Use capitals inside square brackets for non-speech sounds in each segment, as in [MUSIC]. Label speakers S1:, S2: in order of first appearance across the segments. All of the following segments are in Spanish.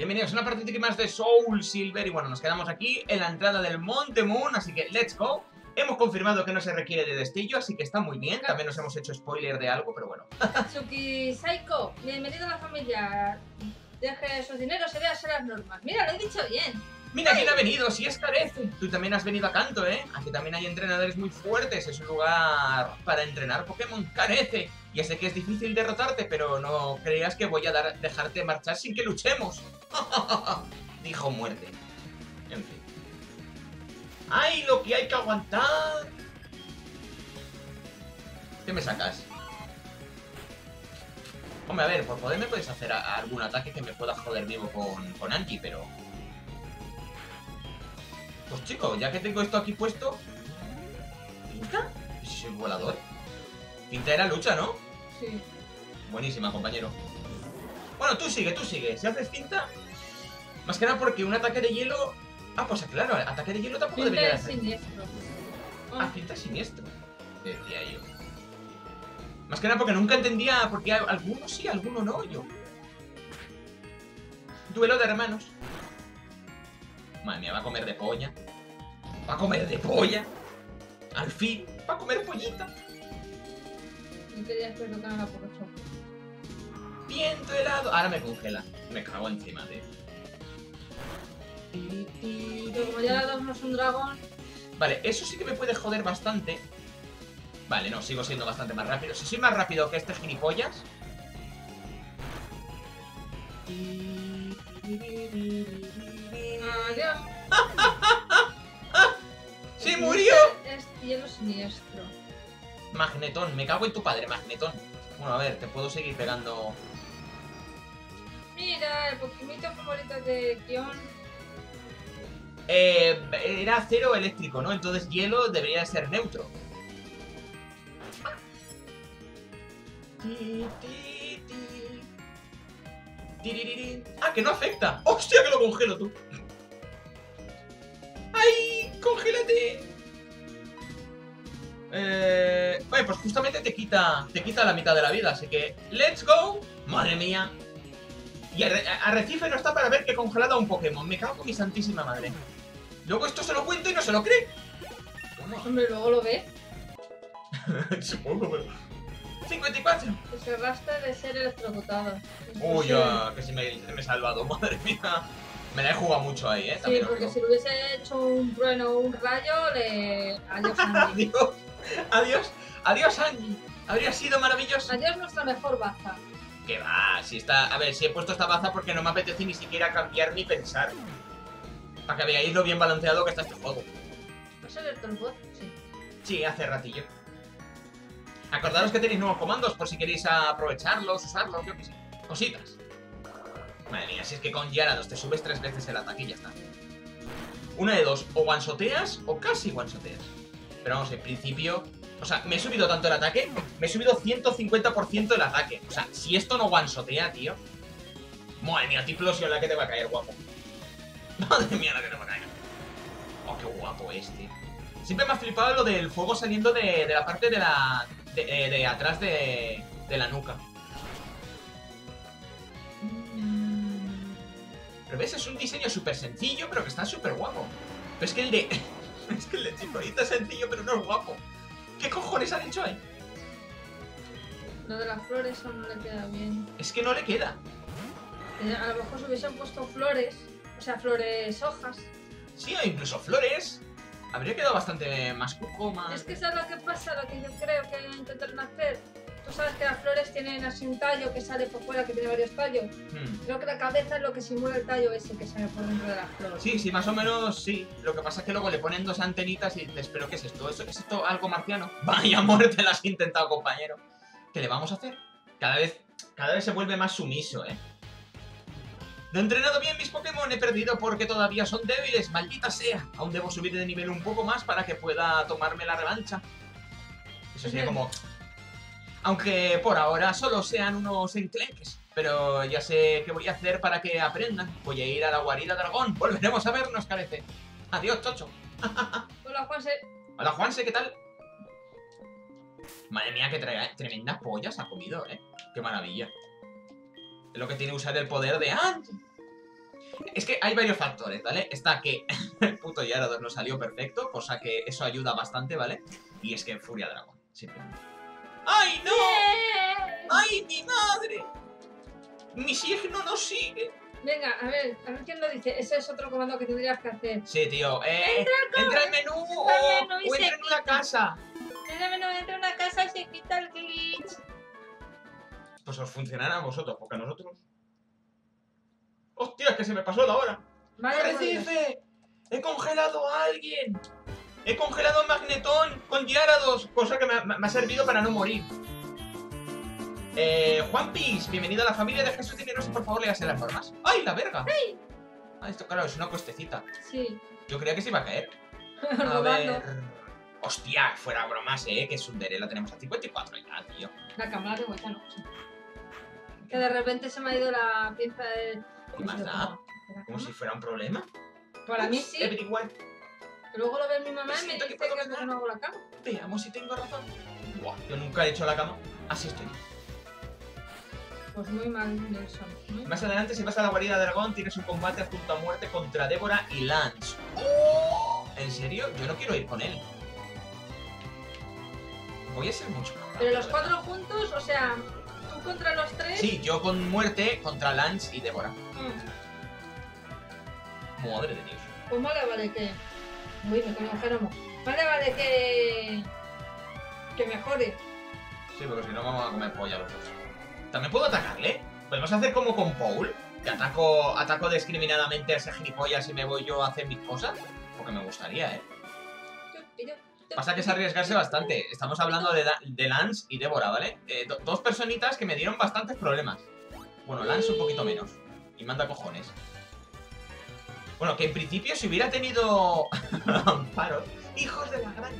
S1: Bienvenidos a una partida más de Soul Silver Y bueno, nos quedamos aquí en la entrada del Monte Moon Así que let's go Hemos confirmado que no se requiere de destello, así que está muy bien También nos hemos hecho spoiler de algo, pero bueno
S2: Katsuki Saiko, bienvenido a la familia Deje sus dineros y véase las normas Mira, lo he dicho bien
S1: Mira quién ha venido, si es Carece. Tú también has venido a Canto, ¿eh? Aquí también hay entrenadores muy fuertes. Es un lugar para entrenar Pokémon. Carece. Ya sé que es difícil derrotarte, pero no creas que voy a dejarte marchar sin que luchemos. [LAUGHS] Dijo muerte. En fin. ¡Ay, lo que hay que aguantar! ¿Qué me sacas? Hombre, a ver, por poder me puedes hacer algún ataque que me pueda joder vivo con, con Angie, pero... Pues chicos, ya que tengo esto aquí puesto... ¿Pinta? Si soy volador. Pinta era lucha, ¿no?
S2: Sí
S1: Buenísima, compañero. Bueno, tú sigue, tú sigue. Si haces pinta... Más que nada porque un ataque de hielo... Ah, pues claro, ataque de hielo tampoco
S2: Pinta
S1: debería hacer.
S2: siniestro
S1: Ah, pinta siniestro. Decía yo. Más que nada porque nunca entendía por qué algunos sí, algunos no, yo. Duelo de hermanos. Madre mía, va a comer de polla. Va a comer de polla. Al fin, va a comer pollita.
S2: No querías que tocara la por ocho
S1: Viento helado. Ahora me congela. Me cago encima de.
S2: Pero como ya la 2 no es un dragón
S1: Vale, eso sí que me puede joder bastante. Vale, no, sigo siendo bastante más rápido. Si soy más rápido que este gilipollas.
S2: Adiós [LAUGHS]
S1: ¡Se murió!
S2: Es hielo siniestro
S1: Magnetón, me cago en tu padre, Magnetón. Bueno, a ver, te puedo seguir pegando.
S2: Mira, el Pokémon favorito de Kion
S1: Eh, era cero eléctrico, ¿no? Entonces hielo debería ser neutro. Ah, que no afecta. ¡Hostia, que lo congelo tú! ¡Ay! ¡Congélate! Eh, bueno, pues justamente te quita, te quita la mitad de la vida, así que ¡Let's go! ¡Madre mía! Y Arre- Arrecife no está para ver que he congelado a un Pokémon. Me cago en mi santísima madre. Luego esto se lo cuento y no se lo cree.
S2: Hombre, luego lo ve [LAUGHS]
S1: Supongo, pero... 54.
S2: Ese rastre de ser electrocutado
S1: Uy, ya, que si me, me he salvado, [LAUGHS] madre mía. Me la he jugado mucho ahí, eh.
S2: Sí,
S1: También
S2: porque si le hubiese hecho un trueno o un rayo, le... Adiós. [LAUGHS]
S1: Adiós. Adiós. Adiós, Angie. Habría sido maravilloso.
S2: Adiós nuestra mejor baza.
S1: Que va, si está... A ver, si he puesto esta baza porque no me apetece ni siquiera cambiar ni pensar. Para que veáis lo bien balanceado que está este juego.
S2: ¿No es el Bot? Sí.
S1: Sí, hace ratillo. Acordaros que tenéis nuevos comandos por si queréis aprovecharlos, usarlos, yo qué sé. Cositas. Madre mía, si es que con Gyarados te subes tres veces el ataque y ya está. Una de dos, o one-shoteas o casi one-shoteas. Pero vamos, en principio... O sea, me he subido tanto el ataque, me he subido 150% el ataque. O sea, si esto no one-shotea, tío... Madre mía, Tiplosion la que te va a caer, guapo. [LAUGHS] Madre mía, la que te va a caer. Oh, qué guapo este. Siempre me ha flipado lo del fuego saliendo de, la parte de la... De, eh, de atrás de, de la nuca. Pero ves, es un diseño súper sencillo, pero que está súper guapo. Pero es que el de... [LAUGHS] es que el de Chikorita es sencillo, pero no es guapo. ¿Qué cojones han hecho ahí?
S2: Lo de las flores eso no le queda bien.
S1: Es que no le queda.
S2: Eh, A lo mejor se hubiesen puesto flores, o sea, flores hojas.
S1: Sí, o incluso flores. Habría quedado bastante más cuco, más...
S2: Es que es lo que pasa, lo que yo creo que intentaron hacer. Tú sabes que las flores tienen así un tallo que sale por fuera, que tiene varios tallos.
S1: Hmm.
S2: Creo que la cabeza es lo que simula el tallo ese que sale por dentro de las flores.
S1: Sí, sí, más o menos sí. Lo que pasa es que luego le ponen dos antenitas y dices, ¿pero qué es esto? ¿Eso, ¿Es esto algo marciano? [LAUGHS] Vaya muerte la has intentado, compañero. ¿Qué le vamos a hacer? Cada vez, cada vez se vuelve más sumiso, ¿eh? No he entrenado bien mis Pokémon, he perdido porque todavía son débiles, maldita sea. Aún debo subir de nivel un poco más para que pueda tomarme la revancha. Eso sería como... Aunque por ahora solo sean unos enclenques. Pero ya sé qué voy a hacer para que aprendan. Voy a ir a la guarida dragón. Volveremos a vernos, carece. Adiós, chocho. [LAUGHS]
S2: Hola, Juanse.
S1: Hola, Juanse, ¿qué tal? Madre mía, qué tre- tremendas pollas ha comido, ¿eh? Qué maravilla. Es lo que tiene usar el poder de Angie. Es que hay varios factores, ¿vale? Está que [LAUGHS] el puto Gyarados no salió perfecto, cosa que eso ayuda bastante, ¿vale? Y es que Furia Dragón, simplemente. ¡Ay, no!
S2: ¡Bien!
S1: ¡Ay, mi madre! Mi signo no sigue.
S2: Venga, a ver, a ver quién lo dice. Ese es otro comando que tendrías que hacer.
S1: Sí, tío. Eh, entra al menú o,
S2: Entra al menú y
S1: o entra en una casa.
S2: Déjame no entra en una casa y se quita el glitch.
S1: Pues os funcionará a vosotros, porque a nosotros... ¡Hostia, es que se me pasó la hora!
S2: Vale, pues,
S1: ¡Arrecife! ¡He congelado a alguien! ¡He congelado Magnetón con Gyarados! Cosa que me ha, me ha servido para no morir. Eh, Juan Pis, bienvenido a la familia de Jesús Dineros y por favor léase las normas. ¡Ay, la verga! ¡Ay! esto claro, es una cuestecita.
S2: Sí.
S1: Yo creía que se iba a caer. [LAUGHS] A ver... Hostia, fuera bromas, eh, que Sundere la tenemos a 54 ya, tío.
S2: La cámara de vuelta no. Que de repente se me ha ido la pieza de.
S1: ¿Qué más da? Como si fuera un problema.
S2: Para mí sí.
S1: Everyone.
S2: Que Luego lo ve mi mamá y me
S1: Siento que
S2: dice
S1: puedo
S2: que
S1: ganar.
S2: no hago la cama.
S1: Veamos si tengo razón. Buah, yo nunca he hecho la cama. Así estoy.
S2: Pues muy mal, Nelson. muy
S1: Más adelante, si vas a la guarida de dragón, tienes un combate junto a muerte contra Débora y Lance. ¡Oh! ¿En serio? Yo no quiero ir con él. Voy a ser mucho más
S2: Pero los
S1: ¿verdad?
S2: cuatro juntos, o sea, tú contra los tres.
S1: Sí, yo con muerte contra Lance y Débora.
S2: Mm.
S1: Madre de Dios.
S2: Pues vale, vale que. Me coño Jeromo. Vale, vale que. Que mejore.
S1: Sí, porque si no vamos a comer polla los dos. También puedo atacarle. Podemos hacer como con Paul. Que ataco, ataco discriminadamente a ese gilipollas y me voy yo a hacer mis cosas. Porque me gustaría, ¿eh? Pasa que es arriesgarse bastante. Estamos hablando de, de Lance y Débora, ¿vale? Eh, do- dos personitas que me dieron bastantes problemas. Bueno, Lance un poquito menos. Y manda cojones. Bueno, que en principio si hubiera tenido [LAUGHS] amparo, hijos de la gran...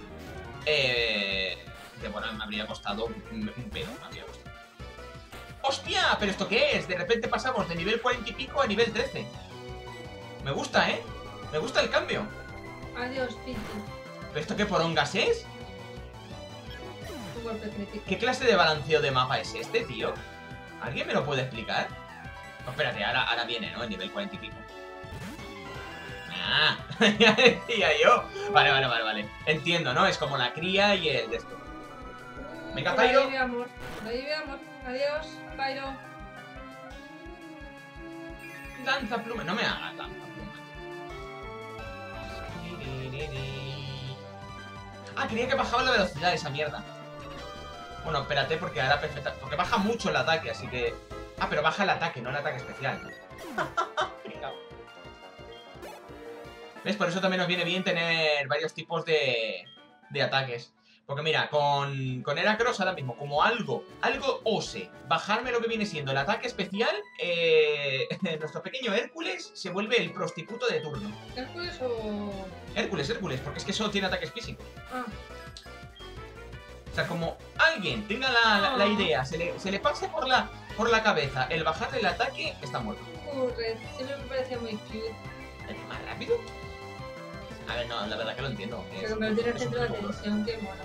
S1: Eh, Débora me habría costado un, un pedo, me habría costado. ¡Hostia! ¿Pero esto qué es? De repente pasamos de nivel 40 y pico a nivel 13. Me gusta, ¿eh? Me gusta el cambio.
S2: Adiós, Piti.
S1: ¿Pero esto qué porongas es? ¿Qué clase de balanceo de mapa es este, tío? ¿Alguien me lo puede explicar? No, espérate, ahora, ahora viene, ¿no? El nivel 40 y pico. Ah, [LAUGHS] ya decía yo. Vale, vale, vale, vale. Entiendo, ¿no? Es como la cría y el de esto. Venga, Pyro.
S2: Adiós, Pyro.
S1: Danza pluma. No me hagas danza pluma. Ah, creía que bajaba la velocidad de esa mierda. Bueno, espérate, porque ahora perfecta. Porque baja mucho el ataque, así que. Ah, pero baja el ataque, no el ataque especial. ¿Ves? Por eso también nos viene bien tener varios tipos de, de ataques. Porque mira, con, con Heracross ahora mismo, como algo, algo ose bajarme lo que viene siendo el ataque especial, eh, [LAUGHS] nuestro pequeño Hércules se vuelve el prostituto de turno.
S2: ¿Hércules o.?
S1: Hércules, Hércules, porque es que solo tiene ataques físicos.
S2: Ah,
S1: O sea, como alguien tenga la, la- la
S2: Ah.
S1: idea, se le, se le pase por la, por la cabeza el bajarle el ataque, está muerto.
S2: ocurre. Siempre me parecía muy cute.
S1: ¿Es más rápido? A ver, no, la verdad que lo entiendo. Es,
S2: convirtió en el centro de atención, qué mola.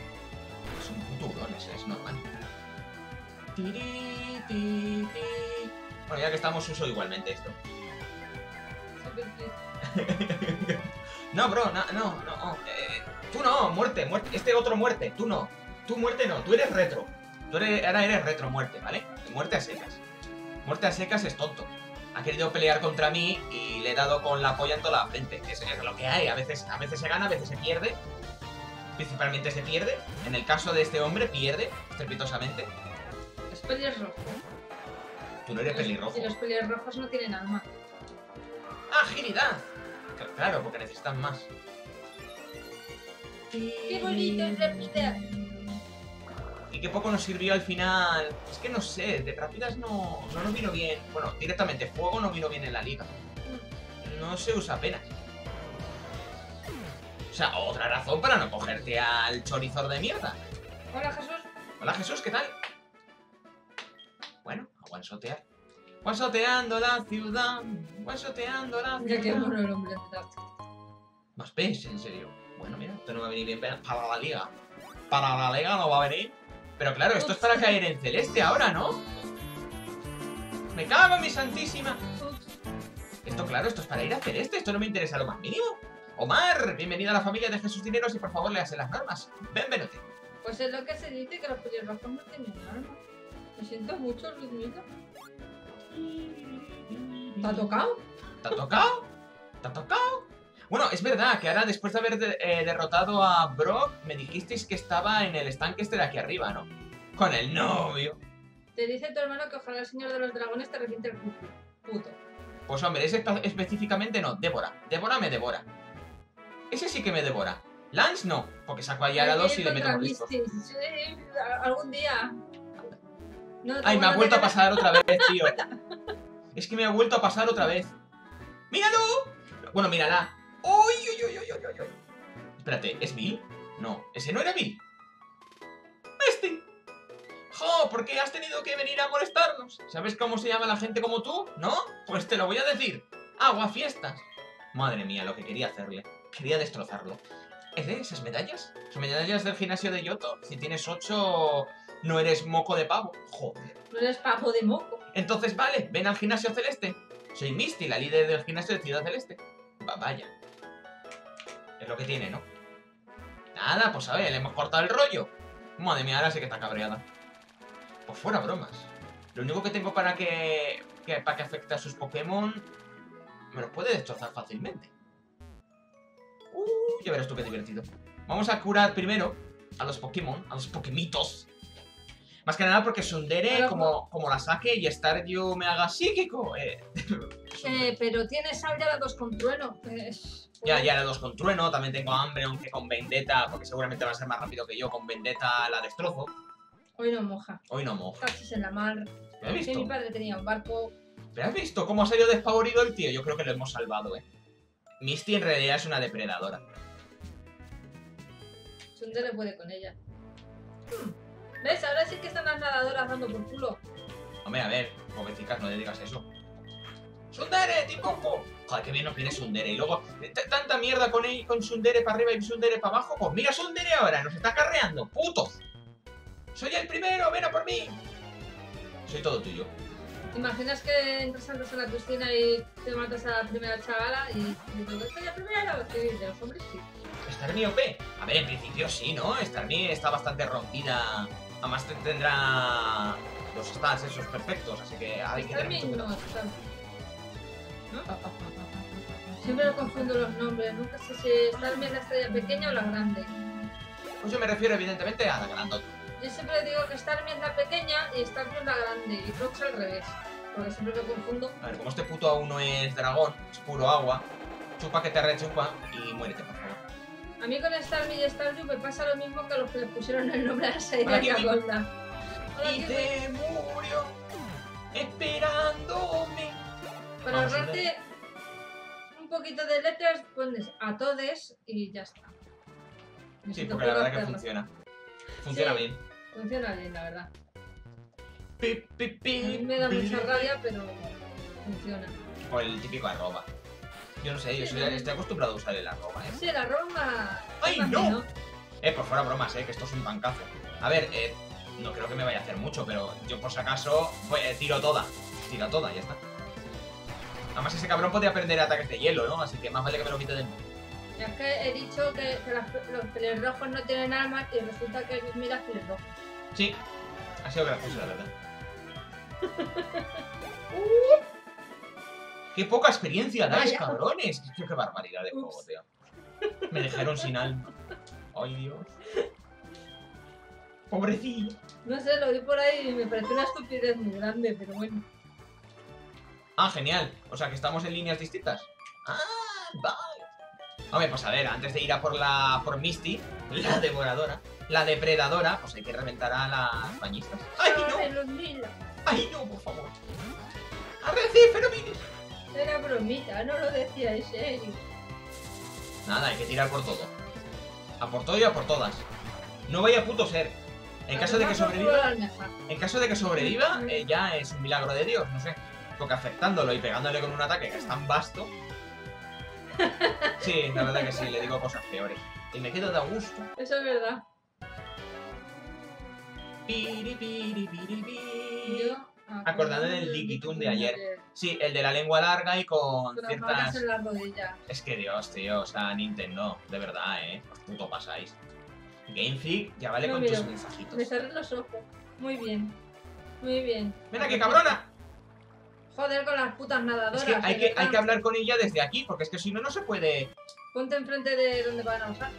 S1: Es un puto hurón, es, normal. Tiri, ti, ti. Bueno, ya que estamos, uso igualmente esto. [LAUGHS] No, bro, no, no, no. eh, tú no, muerte, muerte. Este otro muerte, tú no. Tú muerte no, tú eres retro. Tú eres, ahora eres retro muerte, ¿vale? Muerte a secas. Muerte a secas es tonto. Ha querido pelear contra mí y le he dado con la polla en toda la frente. Es, es lo que hay. A veces, a veces se gana, a veces se pierde. Principalmente se pierde. En el caso de este hombre, pierde estrepitosamente.
S2: Es pelirrojo.
S1: Tú no eres
S2: Los-
S1: pelirrojo.
S2: Y los pelirrojos no tienen alma.
S1: ¡Agilidad! Cl- Claro, porque necesitan más.
S2: Qué bonito es rápida.
S1: Y qué poco nos sirvió al final. Es que no sé, de rápidas no, no nos vino bien. Bueno, directamente fuego no vino bien en la liga. No se usa apenas. O sea, otra razón para no cogerte al chorizor de mierda.
S2: Hola, Jesús.
S1: Hola Jesús, ¿qué tal? Bueno, a guansotear. Guansoteando la ciudad. Guansoteando la
S2: Ya que
S1: ciudad.
S2: bueno el hombre.
S1: Más pes, en serio. Bueno, mira, esto no va a venir bien para la liga. Para la liga no va a venir. Pero claro, esto es para caer en celeste ahora, ¿no? Me cago en mi santísima. Esto claro, esto es para ir a hacer este. Esto no me interesa lo más mínimo. Omar, bienvenido a la familia de Jesús Dineros y por favor léase las normas. Benvenuti.
S2: Pues es lo que se dice que los pelirrojos no tienen armas. Me siento mucho, Luzmita. ¿Te ha tocado?
S1: ¿Te ha tocado? ¿Te ha tocado? Bueno, es verdad que ahora después de haber de- eh, derrotado a Brock, me dijisteis que estaba en el estanque este de aquí arriba, ¿no? Con el novio.
S2: Te dice tu hermano que ojalá el señor de los dragones te reviente el. Puto.
S1: Pues hombre, ese espe- específicamente no, Débora. Débora me devora. Ese sí que me devora. Lance no, porque saco a Yara 2 y le meto mordiscos.
S2: Misty. Sí, algún día. No,
S1: Ay, me ha vuelto a pasar otra vez, [LAUGHS] tío. Es que me ha vuelto a pasar otra vez. ¡Míralo! Bueno, mírala. Espérate, ¿es Bill? No, ese no era Bill. ¡Este! ¡Jo! ¿Por qué has tenido que venir a molestarnos? ¿Sabes cómo se llama la gente como tú? ¿No? Pues te lo voy a decir. ¡Agua fiestas! Madre mía, lo que quería hacerle. Quería destrozarlo. ¿Es de esas medallas? ¿Son medallas del gimnasio de Yoto? Si tienes ocho, no eres moco de pavo. Joder.
S2: No eres papo de moco.
S1: Entonces, vale, ven al gimnasio celeste. Soy Misty, la líder del gimnasio de Ciudad Celeste. Va, vaya. Es lo que tiene, ¿no? Nada, pues a ver, le hemos cortado el rollo. Madre mía, ahora sí que está cabreada. Pues fuera bromas. Lo único que tengo para que, que- para que afecte a sus Pokémon me los puede destrozar fácilmente. Uh, ya verás tú qué divertido. Vamos a curar primero a los Pokémon, a los Pokémitos. Más que nada porque Sundere, como, como la saque y Staryu me haga psíquico. Eh, [LAUGHS]
S2: Eh, pero tienes sal ya las dos con trueno. Es-
S1: ya, ya la dos con trueno, también tengo hambre, aunque con Vendetta, porque seguramente va a ser más rápido que yo, con Vendetta la destrozo.
S2: Hoy no moja.
S1: Hoy no moja.
S2: Taxis en la mar.
S1: ¿Lo has
S2: Sí, mi
S1: visto?
S2: padre tenía un barco.
S1: ¿Pero has visto cómo ha salido despavorido el tío? Yo creo que lo hemos salvado, eh. Misty en realidad es una depredadora.
S2: Sundere puede con ella. ¿Ves? Ahora sí que están las nadadoras dando por culo.
S1: Hombre, a ver, pobrecicas, no le digas eso. ¡Sundere, Tipoco! Joder, qué bien nos viene Sundere. Y luego, t- tanta mierda con, él, con Sundere para arriba y Sundere para abajo. Pues mira Sundere ahora, nos está carreando, putos. Soy el primero, ven a por mí. Soy todo tuyo.
S2: ¿Te imaginas que entras antes a la piscina y te matas a la primera chavala y dices que soy la primera? Sí.
S1: Starmie OP. A ver, en principio sí, ¿no? Starmie está bastante rompida. Además te- tendrá los stats esos perfectos, así que hay que tener mucho
S2: no, Siempre lo confundo los nombres. Nunca sé si Starmie es la estrella pequeña o la grande.
S1: Pues yo me refiero evidentemente a la grandota.
S2: Yo siempre digo que Starmie es la pequeña y Starmie es la grande. Y es al revés. Porque siempre lo confundo.
S1: A ver, como este puto aún no es dragón, es puro agua, chupa que te rechupa y muérete, por favor.
S2: A mí con Starmie y Stardew me pasa lo mismo que a los que le pusieron el nombre a la serie de. Golda. Hola,
S1: y te murió esperándome.
S2: Para
S1: Vamos a
S2: ahorrarte un poquito de letters, pones a todes y ya está.
S1: Sí, porque la verdad que funciona. Funciona
S2: Sí.
S1: bien.
S2: Funciona bien, la verdad.
S1: Pi, pi,
S2: A
S1: pi,
S2: mí me da mucha rabia, pero funciona.
S1: O el típico arroba. Yo no sé, yo soy- estoy acostumbrado a usar el arroba, ¿eh?
S2: Sí, la Roma.
S1: ¡Ay, no! Eh, por fuera bromas, eh, que esto es un pancazo. A ver, eh, no creo que me vaya a hacer mucho, pero yo por si acaso pues, eh, tiro toda. Tiro toda, ya está. Además ese cabrón podía aprender ataques de hielo, ¿no? Así que más vale que me lo quite de
S2: Ya es que he dicho que, que las- los pelirrojos no tienen armas y resulta que mira pelirrojo.
S1: Sí, ha sido gracioso, la verdad. [LAUGHS] ¡Qué poca experiencia dais,
S2: Vaya.
S1: cabrones! Qué, qué barbaridad de juego,
S2: Ups.
S1: tío. Me dejaron sin alma. ¡Ay, Dios! Pobrecillo.
S2: No sé, lo vi por ahí y me pareció una estupidez muy grande, pero bueno.
S1: Ah, genial. O sea, que estamos en líneas distintas. Ah, vale. Hombre, pues a ver, antes de ir a por la por Misty, la devoradora, la depredadora, pues hay que reventar a las bañistas. ¡Ay, no! ¡Ay, no, por favor! ¡Arrecife, no mires!
S2: Era bromita, no lo decía en serio.
S1: Nada, hay que tirar por todo. A por todo y a por todas. No vaya a puto ser. En caso de que sobreviva, en caso de que sobreviva, eh, ya es un milagro de Dios, no sé. Porque afectándolo y pegándole con un ataque que es tan vasto. Sí, la verdad que sí, le digo cosas peores. Y me quedo de gusto.
S2: Eso es verdad.
S1: Piri, piri, piri, piri.
S2: Yo
S1: Acordando del Liquitun de ayer. Sí, el de la lengua larga y con
S2: las
S1: ciertas...
S2: en rodillas.
S1: Es que Dios, tío, o sea, Nintendo, de verdad, ¿eh? Os puto pasáis. Game Freak, ya vale
S2: No
S1: con tus mensajitos.
S2: Me cerré los ojos. Muy bien. Muy bien.
S1: ¡Mira qué cabrona!
S2: Joder con las putas nadadoras.
S1: Es que hay que, hay que hablar con ella desde aquí, porque es que si no, no se puede...
S2: Ponte enfrente de donde van a usar.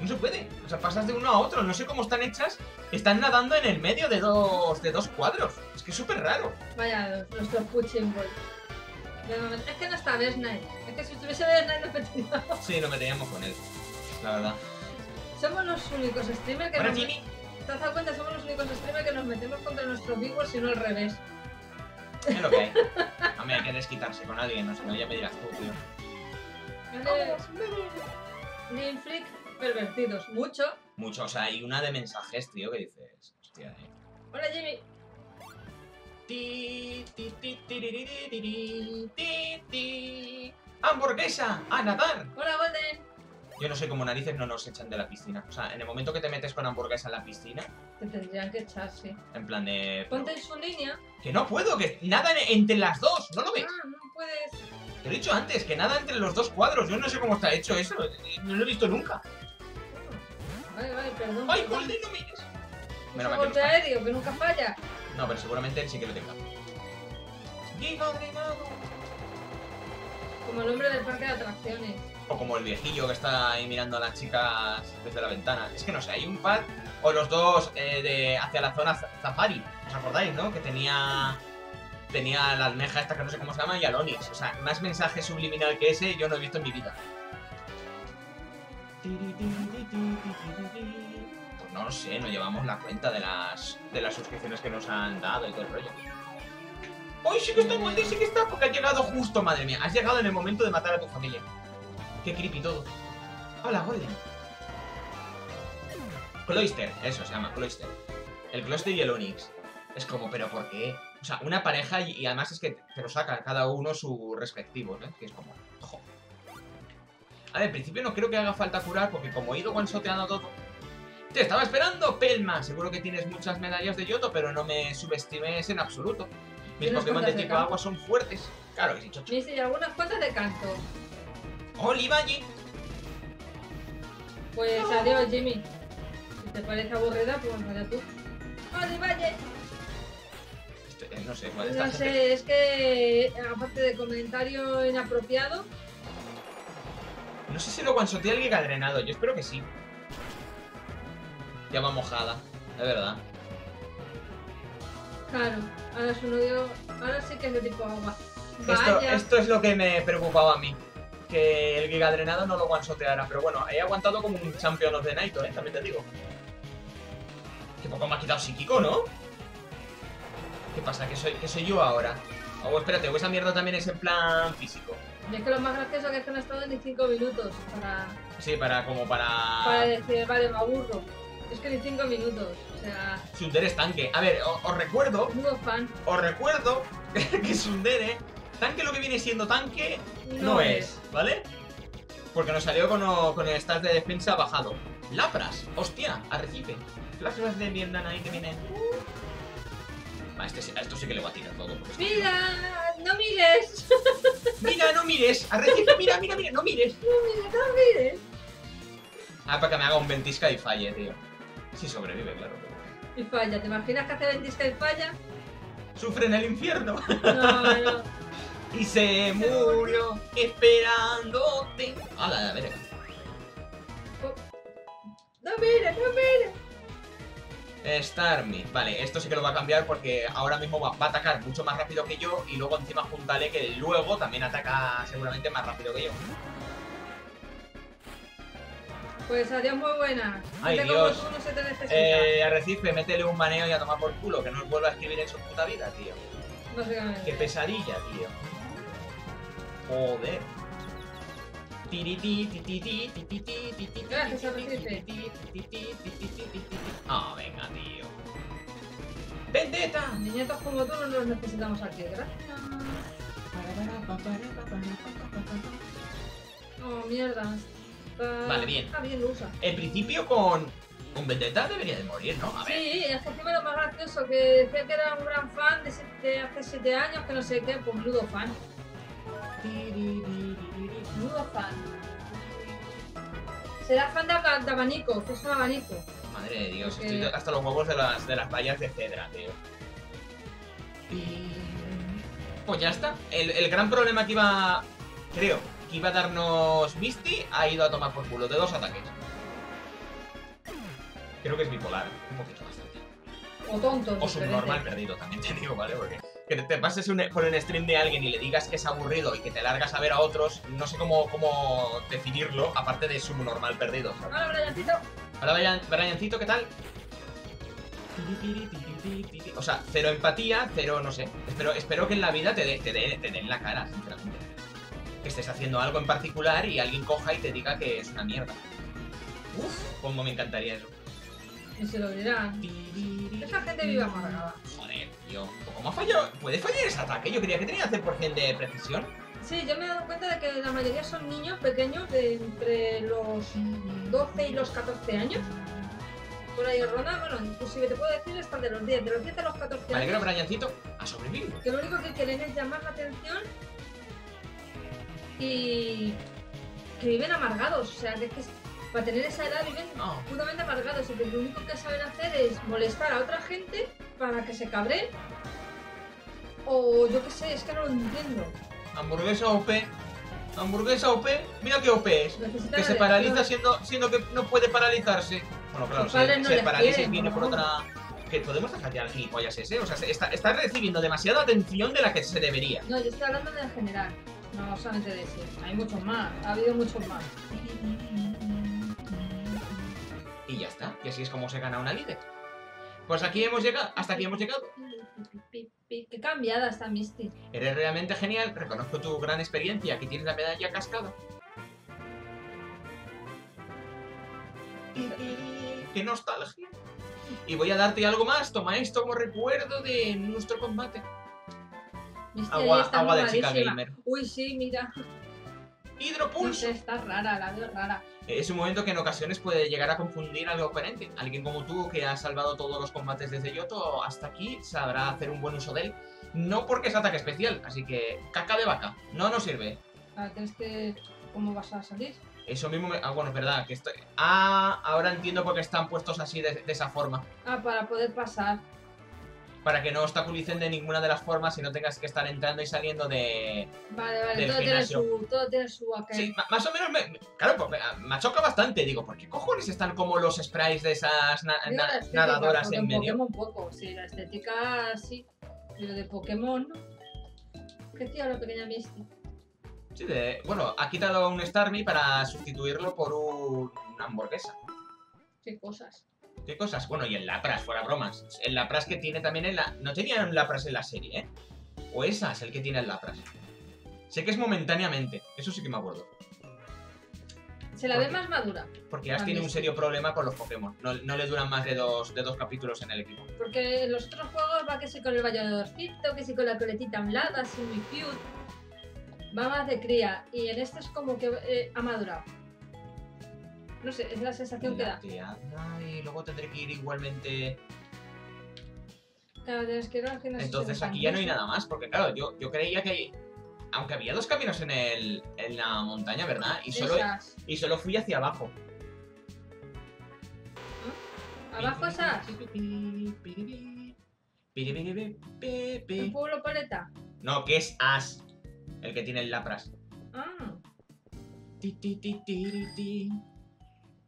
S1: No se puede. O sea, pasas de uno a otro. No sé cómo están hechas. Están nadando en el medio de dos, de dos cuadros. Es que es súper raro.
S2: Vaya, nuestros Pushing Ball. Es que no está Besnight. Es que si estuviese Besnight nos meteríamos.
S1: Sí, lo meteríamos con él. La verdad.
S2: Somos los únicos streamers que nos...
S1: Jimmy.
S2: ¿Te has dado cuenta? Somos los únicos streamers que nos metemos contra nuestros viewers y no al revés.
S1: Es lo que hay. A mí hay que desquitarse con alguien. No ya me dirás tú, tío.
S2: Game Freak pervertidos. Mucho.
S1: Mucho. O sea, hay una de mensajes, tío, que dices... Hostia, eh.
S2: Hola Jimmy.
S1: Ti, ti, ti, ti, ti. ¡Hamburguesa! ¡A nadar!
S2: Hola Golden.
S1: Yo no sé cómo narices no nos echan de la piscina. O sea, en el momento que te metes con hamburguesa en la piscina,
S2: Te tendrían que echar, sí.
S1: en plan de...
S2: Ponte en su línea.
S1: Que no puedo, que nada en- entre las dos, ¿no lo ves?
S2: Ah, no puedes.
S1: Te lo he dicho antes, que nada entre los dos cuadros. Yo no sé cómo está hecho eso. eh, No lo he visto nunca.
S2: Ah, Vale, vale, perdón.
S1: ¡Ay, Golden, no mires!
S2: Un
S1: Menos mal que no
S2: aéreo que nunca falla.
S1: No, pero seguramente él sí que lo tenga. Giga drenado.
S2: Como el hombre del parque de atracciones.
S1: O como el viejillo que está ahí mirando a las chicas desde la ventana. Es que no sé, hay un par. O los dos eh, de hacia la zona za- Zafari. ¿Os acordáis, no? Que tenía. Tenía la almeja esta que no sé cómo se llama y al Onix. O sea, más mensaje subliminal que ese yo no he visto en mi vida. Pues no lo sé, no llevamos la cuenta de las, de las suscripciones que nos han dado y todo el rollo. ¡Hoy sí que está Golden, sí que está! Porque ha llegado justo, madre mía. Has llegado en el momento de matar a tu familia. Qué creepy todo. Hola, Golden. Cloister, eso se llama, Cloister. El Cloister y el Onix. Es como, ¿pero por qué? O sea, una pareja y, y además es que te lo sacan cada uno su respectivo, ¿eh? Que es como, jo. A ver, en principio no creo que haga falta curar porque como he ido one-shoteando todo... Te estaba esperando, Pelma. Seguro que tienes muchas medallas de Yoto, pero no me subestimes en absoluto. Mis
S2: ¿Tienes
S1: Pokémon de tipo agua son fuertes. Claro que sí, chocho.
S2: Dice, y algunas cuantas de canto.
S1: Olivalle.
S2: Pues adiós, Jimmy. Si te parece aburrida, pues allá tú. ¡Vale, vaya!
S1: Este, eh, no sé, cuál está
S2: No sé, es que aparte de comentario inapropiado,
S1: No sé si lo one-shotea el Giga Drenado. Yo espero que sí. Ya va mojada. De verdad.
S2: claro, ahora su novio, ahora sí que es de tipo agua.
S1: Esto,
S2: Vaya,
S1: esto es lo que me preocupaba a mí. Que el Giga Drenado no lo one-shoteara. Pero bueno, he aguantado como un Champion of the Night, ¿eh? También te digo. Qué poco me ha quitado psíquico, ¿no? ¿Qué pasa? ¿Que soy, que soy yo ahora? O espérate, o esa mierda también es en plan físico.
S2: y es que lo más gracioso que es que no ha estado ni 5 minutos para,
S1: Sí, para como para...
S2: para decir, vale, me aburro. Es que ni 5 minutos, o sea,
S1: Sundere es tanque. A ver, os recuerdo
S2: fan.
S1: Os recuerdo [LAUGHS] que Sundere, tanque lo que viene siendo tanque, no, es, ¿vale? Porque nos salió con, el stat de defensa bajado. Lapras, hostia, arrecife. Las de Vietnam ahí que vienen. Va, este, sí- a esto sí que le voy a tirar todo.
S2: ¡Mira! ¡No mires! [LAUGHS]
S1: Mira, no mires, arrecife, mira, mira, mira, no mires.
S2: ¡No mires! ¡No mires!
S1: Ah, para que me haga un ventisca y falle, tío. Si sobrevive, claro.
S2: Y falla, ¿te imaginas que hace ventisca y falla?
S1: Sufre en el infierno. [LAUGHS]
S2: No, no.
S1: y se murió esperándote. Hala, a ver.
S2: ¡No mires! ¡No mires!
S1: Starmie. Vale, esto sí que lo va a cambiar porque ahora mismo va, va a atacar mucho más rápido que yo y luego encima júntale que luego también ataca seguramente más rápido que yo.
S2: Pues adiós, muy buena.
S1: Ay,
S2: Gente
S1: Dios.
S2: como tú no se te necesita.
S1: Eh, Arrecife, métele un baneo y a tomar por culo, que no os vuelva a escribir en su puta vida, tío.
S2: Básicamente.
S1: Qué pesadilla, tío. Joder. Tiriti, tititi, tititi, tititi,
S2: Gracias,
S1: tititi,
S2: Arrecife.
S1: Ah, venga, tío. ¡Vendetta!
S2: Niñatos como tú no los necesitamos aquí, gracias. Oh, mierda. Está...
S1: Vale, bien.
S2: Está bien, lo usa.
S1: En principio con, Un Vendetta debería de morir, ¿no? A ver.
S2: Sí, es que encima lo más gracioso, que decía que era un gran fan de, hace 7 años, que no sé qué, pues Ludo fan. Ludo fan. Será fan de, de abanico, que es un abanico.
S1: Madre de Dios,
S2: Porque-
S1: estoy hasta los huevos de las, de las vallas de cedra, tío. Pues ya está. El, el gran problema que iba. Creo que iba a darnos Misty ha ido a tomar por culo de dos ataques. Creo que es bipolar, un poquito bastante.
S2: O tonto.
S1: O subnormal perdido, también te digo, ¿vale? Porque que te pases un- por un stream de alguien y le digas que es aburrido y que te largas a ver a otros, no sé cómo, cómo definirlo, aparte de subnormal perdido. ¿sabes?
S2: Hola, Briancito.
S1: Hola, Brian, Briancito, ¿qué tal? O sea, cero empatía, cero, no sé. Espero, espero que en la vida te dé te dé- te dé en la cara, sinceramente. Que estés haciendo algo en particular y alguien coja y te diga que es una mierda. Uf, cómo me encantaría eso.
S2: Y se lo dirán. Esa gente vive amargada.
S1: Joder, tío. ¿Cómo ha fallado? ¿Puede fallar ese ataque? Yo creía que tenía 100% de precisión.
S2: Sí, yo me he dado cuenta de que la mayoría son niños pequeños de entre los 12 y los 14 años. Por ahí ronda, bueno, inclusive te puedo decir hasta de los 10, de los 10 a los 14
S1: Me alegro,
S2: años.
S1: Briancito. Ha sobrevivido.
S2: Que lo único que quieren es llamar la atención y que viven amargados. O sea, que que para tener esa edad viven
S1: No.
S2: puramente amargados y que lo único que saben hacer es molestar a otra gente para que se cabreen. O yo qué sé, es que no lo entiendo.
S1: Hamburguesa OP. Hamburguesa OP. Mira qué OP es. Que se paraliza siendo, siendo que no puede paralizarse. Bueno, claro,
S2: no
S1: se parálisis
S2: quieren,
S1: viene por otra. Que podemos dejar ya al gilipollas ese. O sea, se- está, está recibiendo demasiada atención de la que se debería.
S2: No, yo estoy hablando de en general, no solamente de ese. Hay muchos más, ha habido muchos más.
S1: Y ya está. Y así es como se gana una líder. Pues aquí hemos llegado. Hasta aquí hemos llegado.
S2: Qué cambiada está Misty.
S1: Eres realmente genial. Reconozco tu gran experiencia. Aquí tienes la medalla cascada. ¡Qué nostalgia! Y voy a darte algo más. Toma esto como recuerdo de nuestro combate. Agua, agua de chica gamer.
S2: Uy, sí, mira.
S1: Hidropulso.
S2: No sé, está rara, la veo rara.
S1: Es un momento que en ocasiones puede llegar a confundir al oponente. Alguien como tú, que ha salvado todos los combates desde Yoto hasta aquí, sabrá hacer un buen uso de él. No porque es ataque especial, así que caca de vaca. No nos sirve.
S2: Tienes que. ¿Cómo vas a salir?
S1: Eso mismo me... Ah, bueno, es verdad, que estoy... Ah, ahora entiendo por qué están puestos así de, de esa forma.
S2: Ah, para poder pasar.
S1: Para que no obstaculicen de ninguna de las formas y no tengas que estar entrando y saliendo de...
S2: Vale, vale,
S1: Del
S2: todo tiene, su, todo tiene su.
S1: Sí, más o menos me... Claro, pues me, me choca bastante. Digo, ¿por qué cojones están como los sprays de esas na- na-
S2: la estética,
S1: nadadoras en medio?
S2: Pokémon poco, sí, la estética sí. Pero de Pokémon. ¿Qué tío la pequeña Misty?
S1: Sí, de- bueno, ha quitado un Starmie para sustituirlo por un- una hamburguesa.
S2: Qué cosas.
S1: ¿Qué cosas? Bueno, y el Lapras, fuera bromas. El Lapras que tiene también en la... No tenía un Lapras en la serie, ¿eh? O esa es el que tiene el Lapras. Sé que es momentáneamente, eso sí que me acuerdo.
S2: Se la
S1: ¿Por
S2: ve más madura.
S1: Porque Ash tiene un serio problema con los Pokémon. No, no le duran más de dos, de dos capítulos en el equipo.
S2: Porque en los otros juegos va que sí con el valladorcito, que sí con la coletita a un lado, así muy cute. Va más de cría. Y en este es como que eh, ha madurado. No sé, es la sensación que da.
S1: Y luego tendré que ir igualmente...
S2: Claro, tienes que ir al gimnasio
S1: Entonces aquí ya no hay nada más. Porque claro, yo, yo creía que... Aunque había dos caminos en, el, en la montaña, ¿verdad? Y solo,
S2: Esas.
S1: y solo fui hacia abajo.
S2: Abajo esas. El pueblo paleta.
S1: No, que es Ash. El que tiene el Lapras.
S2: Ah,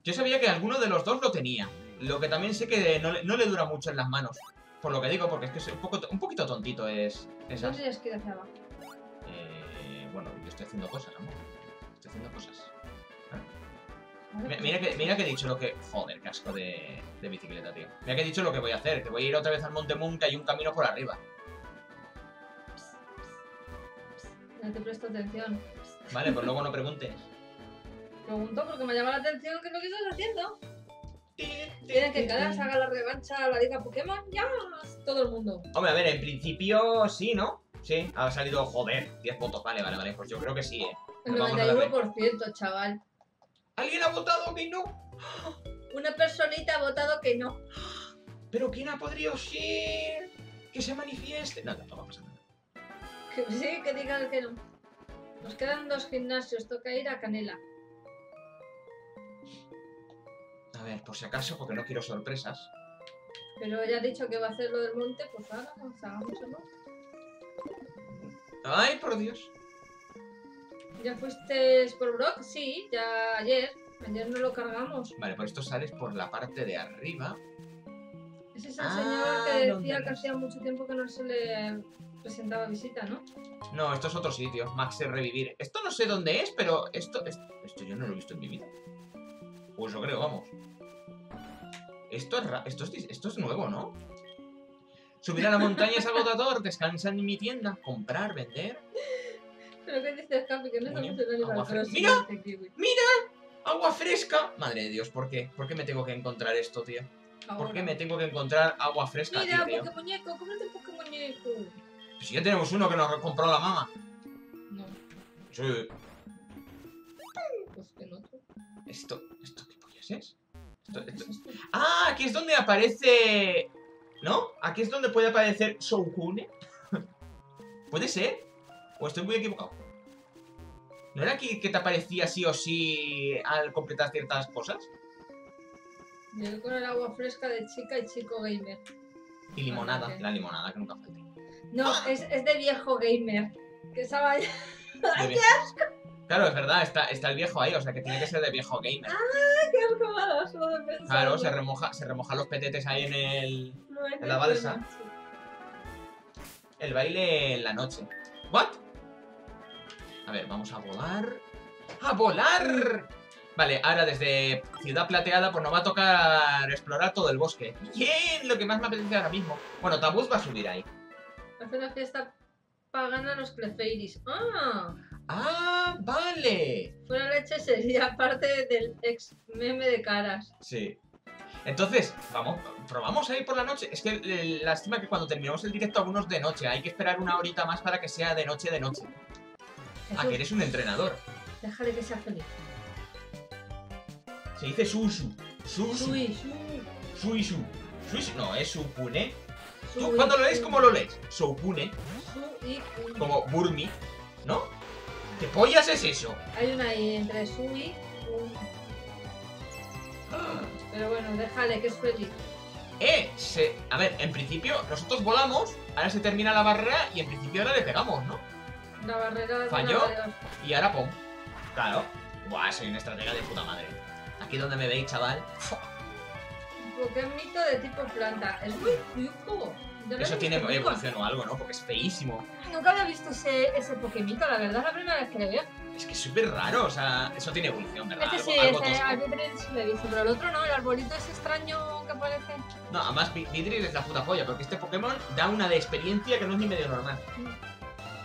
S1: Yo sabía que alguno de los dos lo tenía. Lo que también sé que no le, no le dura mucho en las manos. Por lo que digo, porque es que es un, poco, un poquito tontito es, es Ash.
S2: ¿dónde tienes que ir hacia abajo?
S1: Eh, bueno, yo estoy haciendo cosas, amor. Estoy haciendo cosas.
S2: Pues
S1: Mira que, mira que he dicho lo que... Joder, qué asco de, de bicicleta, tío. Mira que he dicho lo que voy a hacer. Que voy a ir otra vez al Monte Moon, que hay un camino por arriba.
S2: No te presto atención.
S1: Vale, pues luego no preguntes.
S2: Pregunto porque me llama la atención qué es lo que estás haciendo. Tienen que cada vez haga la revancha a la liga Pokémon, ya todo el mundo.
S1: Hombre, a ver, en principio sí, ¿no? Sí, ha salido, joder, 10 votos. Vale, vale, vale. Pues yo creo que sí, ¿eh?
S2: El
S1: Vamos a darle.
S2: 91%, chaval.
S1: ¿Alguien ha votado que no?
S2: Una personita ha votado que no.
S1: ¿Pero quién ha podido ser? Que se manifieste. No, no, va a pasar nada.
S2: Que sí, que digan que no. Nos quedan dos gimnasios, toca ir a Canela.
S1: Ver, por si acaso, porque no quiero sorpresas.
S2: Pero ya ha dicho que va a hacer lo del monte, pues hagamos, hagámoslo.
S1: Ay, por Dios.
S2: ¿Ya fuiste por Brock? Sí, ya ayer. Ayer no lo cargamos.
S1: Vale, por esto sales por la parte de arriba.
S2: Ese es el
S1: Ah,
S2: señor que
S1: ¿dónde
S2: decía que hacía mucho tiempo que no se le presentaba visita, ¿no?
S1: No, esto es otro sitio. Max es revivir. Esto no sé dónde es, pero esto, esto, esto yo no lo he visto en mi vida. Pues lo creo, vamos. Esto es, esto es, esto es nuevo, ¿no? Subir a la montaña es agotador, descansar en mi tienda, comprar, vender.
S2: Pero ¿qué dices, Capi? Que no
S1: Coño, agua fresca.
S2: Crossing,
S1: ¡Mira!
S2: kiwi.
S1: ¡Agua fresca! Madre de Dios, ¿por qué? ¿Por qué me tengo que encontrar esto, tío? ¿Por qué me tengo que encontrar agua fresca
S2: Mira,
S1: aquí, tío?
S2: Pokémuñeco, cómete Pokémuñeco.
S1: Pues si ya tenemos uno que nos compró la mamá.
S2: No,
S1: Sí.
S2: pues que no.
S1: Esto, ¿esto qué pollas es? Esto-
S2: ¿Qué
S1: esto-
S2: es esto?
S1: Ah, aquí es donde aparece... ¿No? Aquí es donde puede aparecer Soukune. [LAUGHS] ¿Puede ser? ¿O estoy muy equivocado? ¿No era aquí que te aparecía sí o sí al completar ciertas cosas?
S2: Llegué con el agua fresca de chica y chico gamer.
S1: Y limonada,
S2: Ah,
S1: la limonada que nunca falte.
S2: No, es, es de viejo gamer. Que estaba
S1: De [LAUGHS] vie- Claro, es verdad, está, está el viejo ahí, o sea que tiene que ser de viejo gamer.
S2: ¡Qué asco me de!
S1: Claro, se remoja, se remoja los petetes ahí en el,
S2: No,
S1: en la balsa. el baile en la noche. ¿What? A ver, vamos a volar. ¡A volar! Vale, ahora desde Ciudad Plateada pues nos va a tocar explorar todo el bosque. ¡Bien! Lo que más me apetece ahora mismo. Bueno, Tabuz va a subir ahí.
S2: Hace una fiesta pagana a los Clefairis. ¡Ah!
S1: ¡Ah, vale!
S2: Fuera leche sería parte del ex meme de caras.
S1: Sí. Entonces, vamos, probamos ahí por la noche. Es que eh, lástima que cuando terminemos el directo algunos de noche. Hay que esperar una horita más para que sea de noche de noche. Ah,
S2: Jesús,
S1: que eres un entrenador.
S2: déjale que sea feliz.
S1: Se dice Susu. Susu.
S2: Sui, sui,
S1: Suisu. Suisu. No, es Supune. ¿Tú cuando lo lees, cómo lo lees? Como Burmi. ¿No? ¿Qué pollas es eso?
S2: Hay una ahí entre sui y un... Pero bueno, déjale que es feliz.
S1: Eh, se... A ver, en principio, nosotros volamos, ahora se termina la barrera y en principio ahora le pegamos, ¿no?
S2: La barrera
S1: ¿Falló? Y ahora pum. Claro. Buah, soy una estratega de puta madre. Aquí donde me veis, chaval.
S2: Pokémito de tipo planta. Es muy rico. Yo lo
S1: Eso tiene evolución o algo, ¿no? Porque es feísimo.
S2: Nunca había visto ese, ese Pokémito, la verdad es la primera vez que le veo.
S1: Es que es súper raro, o sea, eso tiene evolución, ¿verdad?
S2: Este sí,
S1: algo
S2: este al Vidril sí lo he visto, pero el otro no, el arbolito es extraño que parece.
S1: No, además Vi- Vidril es la puta polla, porque este Pokémon da una de experiencia que no es ni medio normal.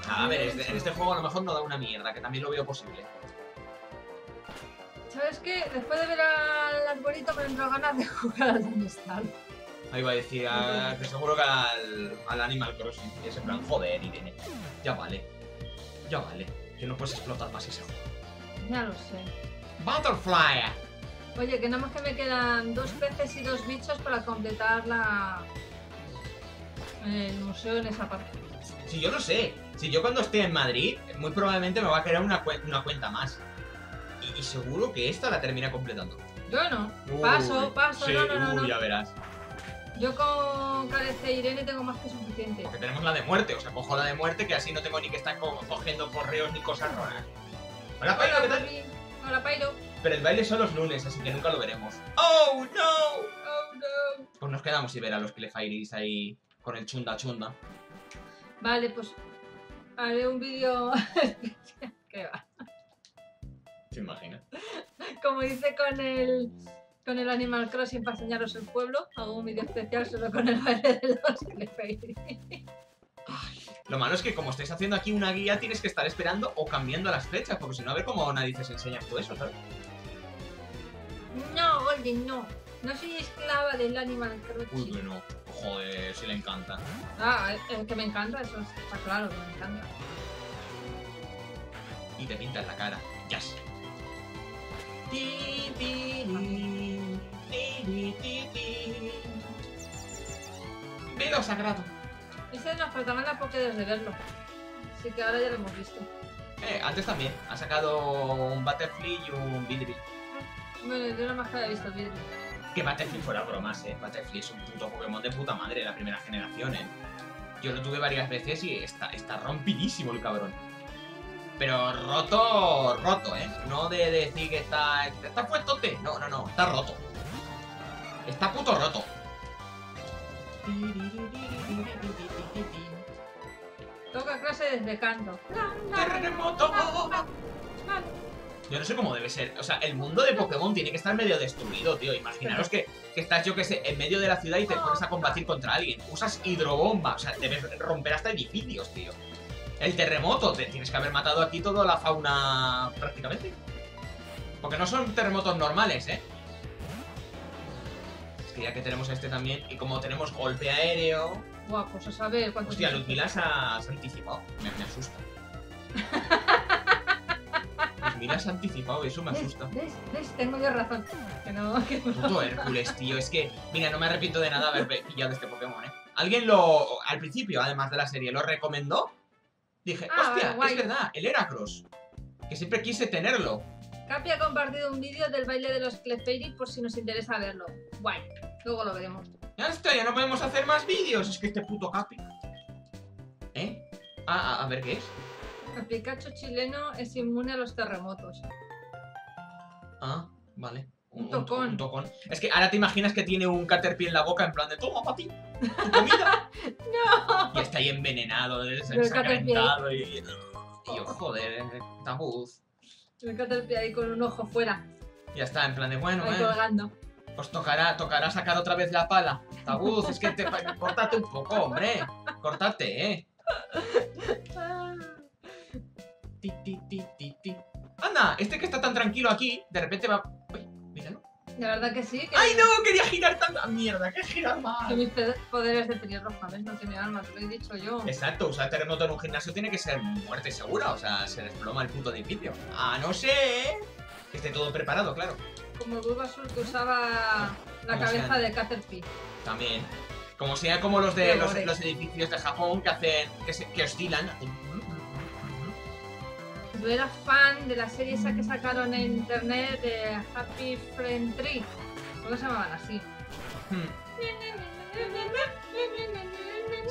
S1: A ver, este- en este juego a lo mejor no da una mierda, que también lo veo posible.
S2: ¿Sabes qué? Después de ver al arbolito me entró ganas de [LAUGHS] jugar al Starve.
S1: Ahí va a decir ah, que seguro que al, al Animal Crossing. Y es en plan, joder, Irene. Ya vale. Ya vale. Que no puedes explotar más ese juego.
S2: Ya lo sé.
S1: Butterfly.
S2: Oye, que nada más que me quedan dos peces y dos bichos para completar la... el museo en esa parte.
S1: Si yo no sé. Si yo cuando esté en Madrid, muy probablemente me va a crear una, una cuenta más. Y, y seguro que esta la termina completando.
S2: Yo no.
S1: Uy,
S2: Paso, paso,
S1: sí,
S2: no, no, no,
S1: uy,
S2: no.
S1: ya verás.
S2: Yo con Carece Irene tengo más que suficiente.
S1: Porque tenemos la de muerte. O sea, cojo la de muerte que así no tengo ni que estar co- cogiendo correos ni cosas raras. Hola, Pairo, ¿qué tal?
S2: Hola, Pairo.
S1: Pero el baile son los lunes, así que nunca lo veremos. ¡Oh, no!
S2: Oh, no.
S1: Pues nos quedamos y ver a los Clefairies ahí con el chunda chunda.
S2: Vale, pues haré un vídeo especial. [LAUGHS] ¿Qué va?
S1: ¿Se imagina?
S2: Como hice con el con el Animal Crossing para enseñaros el pueblo, hago un vídeo especial solo con el baile de los [LAUGHS] Clefairy.
S1: Lo malo es que como estáis haciendo aquí una guía, tienes que estar esperando o cambiando las fechas, porque si no, a ver cómo nadie se enseña todo eso, ¿sabes?
S2: No, Golden, no. No soy esclava del Animal
S1: Uy,
S2: Crossing.
S1: bueno. Joder, si le encanta.
S2: Ah, es que me encanta, eso está claro que me encanta.
S1: Y te pintas la cara. Yes. Velo sagrado.
S2: Ese nos faltaban las Pokédex de verlo. Así que ahora ya lo hemos visto.
S1: Eh, antes también. Ha sacado un Butterfly y un Vidri.
S2: Bueno, yo nada más que había visto el vídeo.
S1: Que Butterfly fuera bromas, eh. Butterfly es un puto Pokémon de puta madre, la primera generación, eh. Yo lo tuve varias veces y está, está rompidísimo el cabrón. Pero roto, roto, eh. No de decir que está. Está fuertote. No, no, no. Está roto. Está puto roto.
S2: Toca clase desde canto.
S1: ¡Terremoto! Yo no sé cómo debe ser. O sea, el mundo de Pokémon tiene que estar medio destruido, tío. Imaginaros que, que estás, yo que sé, en medio de la ciudad y te pones a combatir contra alguien. Usas hidrobomba. O sea, debes romper hasta edificios, tío. El terremoto. Te tienes que haber matado aquí toda la fauna prácticamente. Porque no son terremotos normales, ¿eh? Es que ya que tenemos este también, y como tenemos golpe aéreo...
S2: Buah, pues a saber cuánto
S1: Hostia, Ludmila se ha, anticipado. Me, me asusta. [LAUGHS] Ludmila se ha anticipado, eso me
S2: ¿Ves?
S1: asusta.
S2: ¿Ves? ¿Ves? Tengo yo razón. Que no, que no.
S1: Puto Hércules, tío. Es que, mira, no me arrepiento de nada haber pillado este Pokémon, ¿eh? Alguien lo, al principio, además de la serie, lo recomendó. Dije,
S2: Ah,
S1: hostia,
S2: guay.
S1: es verdad, el Heracross. Que siempre quise tenerlo.
S2: Capi ha compartido un vídeo del baile de los Clefairy por si nos interesa verlo. Guay. Luego lo veremos.
S1: Ya está, ya no podemos hacer más vídeos. Es que este puto Capi. ¿Eh? Ah, a, a ver qué es.
S2: El Pikachu chileno es inmune a los terremotos.
S1: Ah, vale.
S2: Un tocón.
S1: un tocón. Es que ahora te imaginas que tiene un Caterpie en la boca en plan de toma, papi, tu comida. [LAUGHS]
S2: ¡No!
S1: y está ahí envenenado, ensangrentado y... Y yo, joder, tabuz.
S2: El Caterpie ahí con un ojo fuera,
S1: Ya está, en plan de, bueno,
S2: ahí
S1: eh,
S2: colgando.
S1: os tocará, tocará sacar otra vez la pala. Tabuz, es que te... [LAUGHS] Córtate un poco, hombre. Córtate, eh.
S2: Ah.
S1: Ti, ti, ti, ti, ti. Anda, este que está tan tranquilo aquí, de repente va... Uy, míralo.
S2: La verdad que sí, que,
S1: ¡Ay, no! Quería girar tanta mierda, que girar
S2: que
S1: mal.
S2: mis poderes de pelirroja, ¿ves? No tiene alma, te lo he dicho yo.
S1: Exacto, usar terremoto en un gimnasio tiene que ser muerte segura, o sea, se desploma el puto edificio. A no ser que esté todo preparado, claro.
S2: Como el Bulbasaur que usaba la cabeza
S1: sean.
S2: de Caterpie.
S1: También. Como sea como los de los edificios de Japón que hacen. que, se- que oscilan.
S2: Yo era fan de la serie esa que sacaron en internet de Happy Friend Tree. ¿Cómo se llamaban así?
S1: Hmm.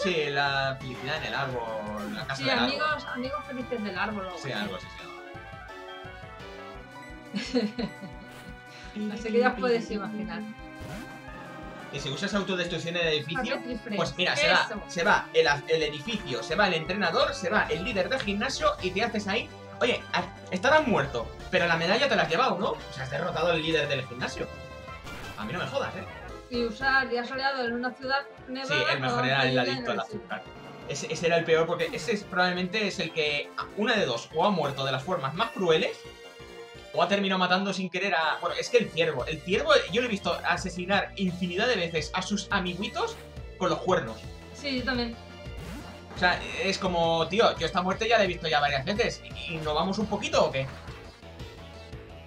S1: Sí, la felicidad en el árbol, la casa
S2: Sí,
S1: del árbol.
S2: amigos, amigos felices del árbol. o algo
S1: Sí, algo así se llama.
S2: Así [LAUGHS] que ya os podéis imaginar.
S1: Y si usas autodestrucción en el edificio, pues mira, se va, se va el, el edificio, se va el entrenador, se va el líder del gimnasio y te haces ahí. Oye, estarás muerto, pero la medalla te la has llevado, ¿no? O sea, has derrotado al líder del gimnasio. A mí no me jodas, ¿eh?
S2: Y usar día soleado en una ciudad
S1: Sí,
S2: nevada.
S1: el mejor era el adicto al azúcar. Ese, ese era el peor porque ese es, probablemente es el que, una de dos, o ha muerto de las formas más crueles, o ha terminado matando sin querer a... Bueno, es que el ciervo, el ciervo yo lo he visto asesinar infinidad de veces a sus amiguitos con los cuernos.
S2: Sí, yo también.
S1: O sea, es como, tío, yo esta muerte ya la he visto ya varias veces. ¿Y nos vamos un poquito o qué?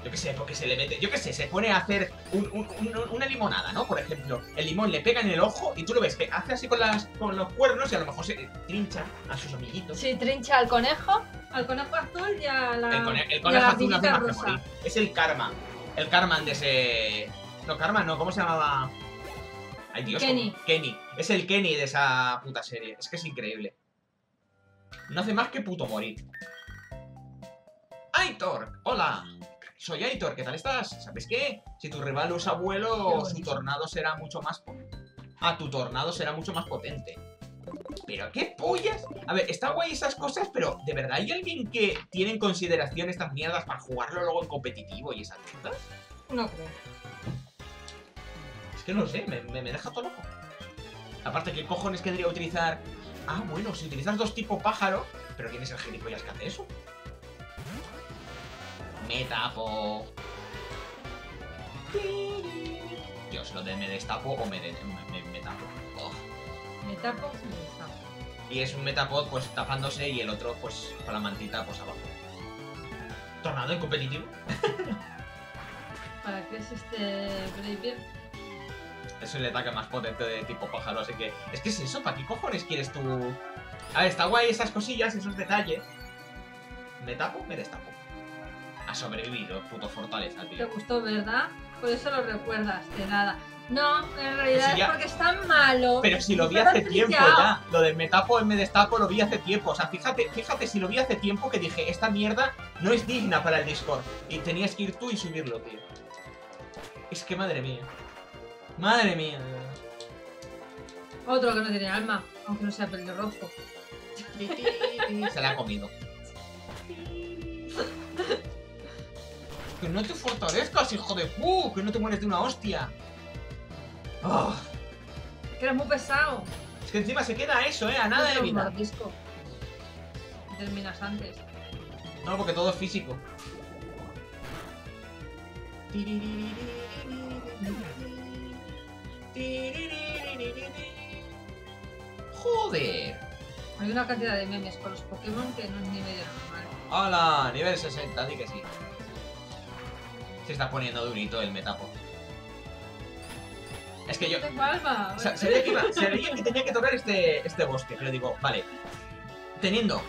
S1: Yo qué sé, porque se le mete. Yo qué sé, se pone a hacer un- un- un- una limonada, ¿no? Por ejemplo, el limón le pega en el ojo y tú lo ves que hace así con, las, con los cuernos y a lo mejor se trincha a sus amiguitos.
S2: Sí, trincha al conejo, al conejo azul y a la.
S1: El, cone- el conejo azul no hace más que morir. Es el karma. El karma de ese. No, karma no, ¿cómo se llamaba? Ay, Dios.
S2: Kenny.
S1: Kenny. Es el Kenny de esa puta serie. Es que es increíble. No hace más que puto morir. Aitor, hola. Soy Aitor, ¿qué tal estás? ¿Sabes qué? Si tu rival usa vuelo, su tornado será mucho más potente. Ah, tu tornado será mucho más potente. ¿Pero qué pollas? A ver, está guay esas cosas, pero ¿de verdad hay alguien que tiene en consideración estas mierdas para jugarlo luego en competitivo y esas mierdas?
S2: No creo.
S1: Es que no sé, me, me- me deja todo loco. Aparte, ¿qué cojones querría utilizar? Ah, bueno, si utilizas dos tipo pájaro, pero ¿quién es el gilipollas que hace eso? Me tapo. Dios, lo de me destapo o me, de- me, me- me tapo. Oh.
S2: Me tapo y me destapo.
S1: Y es un metapod pues tapándose y el otro pues con la mantita pues abajo. ¿Tornado en competitivo? [LAUGHS]
S2: ¿Para qué es este Brave
S1: Es el ataque más potente de tipo pájaro, así que... Es que es eso, ¿para qué cojones quieres tú...? A ver, está guay esas cosillas, esos detalles. ¿Me tapo? Me destapo. Ha sobrevivido, puto fortaleza,
S2: Te
S1: tío.
S2: gustó, ¿verdad? Por eso lo recuerdas, de nada. No, en realidad
S1: si ya-
S2: es porque es tan malo.
S1: Pero si lo vi hace tiempo ya. Lo de me tapo me destapo lo vi hace tiempo. O sea, fíjate, fíjate si lo vi hace tiempo que dije, esta mierda no es digna para el Discord. Y tenías que ir tú y subirlo, tío. Es que madre mía. Madre mía. de verdad.
S2: Otro que no tiene alma, aunque no sea pelirrojo. [LAUGHS]
S1: Se la ha comido. [LAUGHS] Que no te fortalezcas, hijo de pu, que no te mueres de una hostia. Ah,
S2: Que eres muy pesado.
S1: es que encima se queda eso, eh, a nada de vida.
S2: mordisco. Terminas antes.
S1: No, porque todo es físico. Joder.
S2: Hay una cantidad de memes con los Pokémon que no es ni medio normal.
S1: Hola, nivel 60, di que sí. Se está poniendo durito el metapo. Es que yo...
S2: ¡Tengo alma!
S1: O sea, sabía que, iba- [LAUGHS] sabía que tenía que tocar este, este bosque, pero digo, vale. Teniendo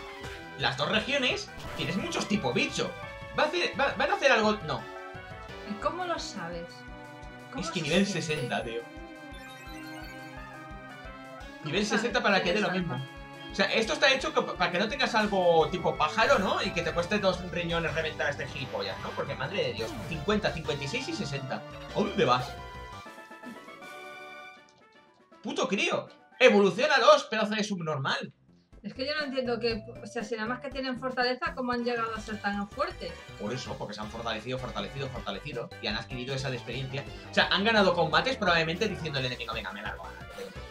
S1: las dos regiones, tienes muchos tipo bicho. ¿Va a hacer, va- ¿Van a hacer algo? No.
S2: ¿Y cómo lo sabes? ¿Cómo
S1: Es que
S2: se
S1: nivel
S2: siente?
S1: 60, tío. Nivel
S2: Sabe,
S1: 60 para que dé lo mismo. O sea, esto está hecho para que no tengas algo tipo pájaro, ¿no? Y que te cueste dos riñones reventar a este gilipollas, ¿no? Porque madre de Dios, 50, 56 y 60. ¿A dónde vas? Puto crío. Evolucionalos, pedazo de subnormal.
S2: Es que yo no entiendo que, o sea, si nada más que tienen fortaleza, ¿cómo han llegado a ser tan fuertes?
S1: Por eso, porque se han fortalecido, fortalecido, fortalecido y han adquirido esa de experiencia. O sea, han ganado combates probablemente diciendo al enemigo, venga, me largo. que te-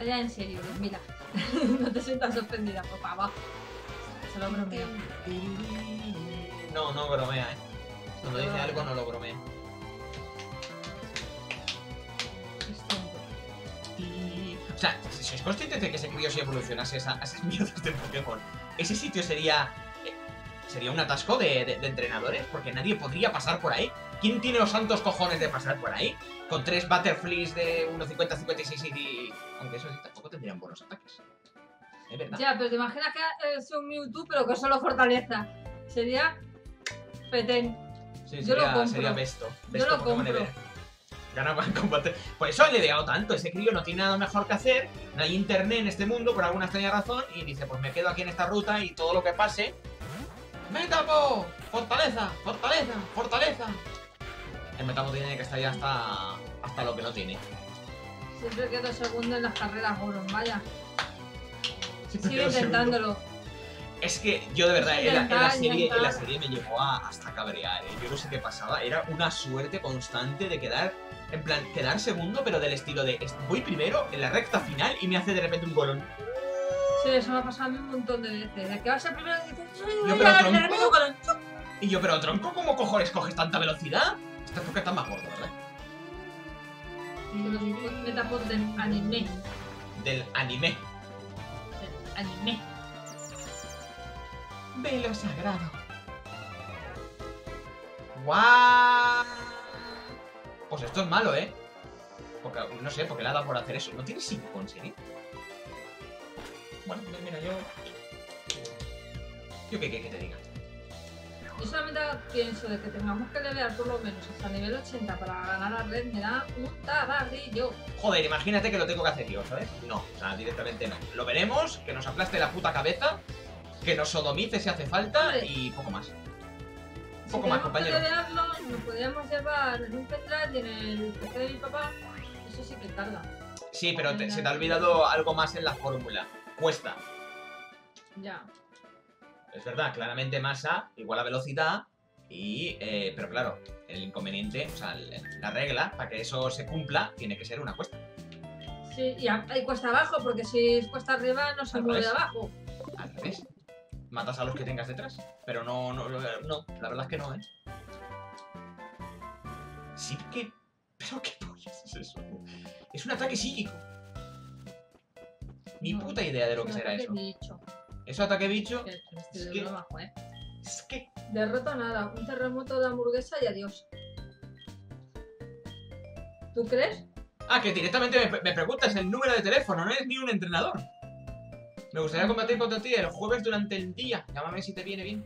S2: Allá en serio, mira. [LAUGHS] no te sientas ofendida, por favor. Se lo bromeo.
S1: No, no bromea, eh. Cuando dice algo no lo bromea. O sea, si sois conscientes de que ese crío si evolucionase a esas mierdas de Pokémon, ese sitio sería. eh, Sería un atasco de, de- de entrenadores, porque nadie podría pasar por ahí. ¿Quién tiene los santos cojones de pasar por ahí? Con tres Butterflies de 1.50, 56 y. Aunque eso sí, tampoco tendrían buenos ataques. Es verdad.
S2: Ya, pero te imaginas que es un Mewtwo, pero con solo fortaleza. Sería Petén.
S1: Sí,
S2: yo lo
S1: sería,
S2: compro.
S1: sería Besto.
S2: Yo
S1: Besto
S2: lo
S1: Pokémon
S2: compro.
S1: Ever. Ganaba en combate. Por eso le he dado tanto. Ese crío no tiene nada mejor que hacer. No hay internet en este mundo por alguna extraña razón. Y dice, pues me quedo aquí en esta ruta y todo lo que pase. ¡Me tapo! ¡Fortaleza! ¡Fortaleza! ¡Fortaleza! El metapo tiene que estar ya hasta, hasta lo que no tiene.
S2: Siempre quedo segundo en las carreras Goron, vaya.
S1: Siempre
S2: Sigue
S1: segundo.
S2: intentándolo.
S1: Es que yo de verdad, en la, en la
S2: intentar,
S1: serie, en la
S2: intentar.
S1: serie me llegó a, hasta cabrear, ¿eh? Yo no sé qué pasaba. Era una suerte constante de quedar, en plan, quedar segundo, pero del estilo de voy primero en la recta final y me hace de repente un golón.
S2: Sí, eso me ha pasado a mí un montón de veces. De que vas a primero y dices, "Uy,
S1: Yo, pero tronco.
S2: el medio Goron".
S1: Y yo, pero tronco, ¿cómo cojones coges tanta velocidad? Esto es porque estás más gordo, ¿verdad?
S2: Los metapod del anime.
S1: Del anime.
S2: Del anime.
S1: Velo sagrado. ¡Guau! Pues esto es malo, ¿eh? Porque, no sé, porque le ha dado por hacer eso. ¿No tiene 5 en serio? Bueno, pues mira, yo... Yo qué, qué, qué te diga.
S2: Yo solamente pienso de que tengamos que levear por lo menos hasta nivel 80 para ganar a Red me da un tabardillo.
S1: Joder, imagínate que lo tengo que hacer yo, ¿sabes? No, o sea, directamente no. Lo veremos, que nos aplaste la puta cabeza, que nos sodomice si hace falta
S2: Hombre.
S1: y poco más. Un
S2: Si
S1: poco más,
S2: tenemos que
S1: compañero.
S2: levearlo, nos podríamos llevar en un pendrive y en el PC de mi papá. Eso sí que tarda.
S1: Sí, pero te- se te ha olvidado algo más en la fórmula. Cuesta.
S2: Ya.
S1: Es verdad, claramente masa igual a velocidad. Y, eh, pero claro, el inconveniente, o sea, el- la regla, para que eso se cumpla, tiene que ser una cuesta.
S2: Sí, y a- cuesta abajo, porque si es cuesta arriba no se
S1: Al
S2: mueve de
S1: revés.
S2: abajo.
S1: Al revés. Matas a los que tengas detrás. Pero no, no, no, no, la verdad es que no, ¿eh? Sí que... ¿Pero qué pollas es eso? Es un ataque psíquico. Ni
S2: No,
S1: puta idea de lo que será eso. ¿Eso ataque bicho?
S2: Estoy
S1: Es
S2: de
S1: que-
S2: broma, joder.
S1: Es que...
S2: Derrota nada, un terremoto de hamburguesa y adiós. ¿Tú crees?
S1: Ah, que directamente me, me preguntas el número de teléfono, no eres ni un entrenador. Me gustaría combatir contra ti el jueves durante el día. Llámame si te viene bien.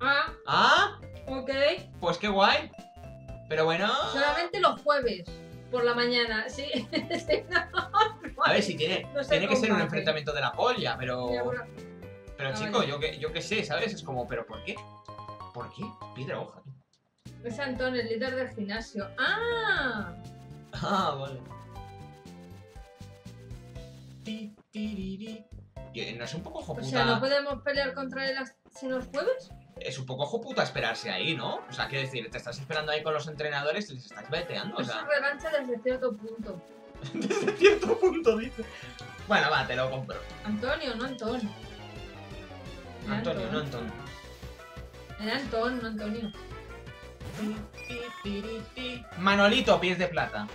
S2: Ah,
S1: Ah,
S2: ok.
S1: pues qué guay. Pero bueno.
S2: Solamente los jueves. Por la mañana, sí. [LAUGHS] No,
S1: A ver, si tiene,
S2: No
S1: tiene que ser un enfrentamiento de la polla, pero. Pero
S2: Ah,
S1: chico,
S2: vale.
S1: yo que, yo que sé, ¿sabes? Es como, ¿pero por qué? ¿Por qué? Piedra hoja.
S2: Es Antón, el líder del gimnasio. ¡Ah!
S1: Ah, vale. ¿No es un poco
S2: O
S1: joputa?
S2: sea, ¿no podemos pelear contra él sin los jueves?
S1: Es un poco joputa esperarse ahí, ¿no? O sea, quiero decir, te estás esperando ahí con los entrenadores y les estás veteando, o
S2: Es
S1: sea...
S2: un revancha desde cierto punto. [LAUGHS]
S1: Desde cierto punto, dice. Bueno, va, te lo compro.
S2: Antonio, no Antón. Era
S1: Antonio, no. Antonio.
S2: Era Antón, no Antonio.
S1: Manolito, pies de plata.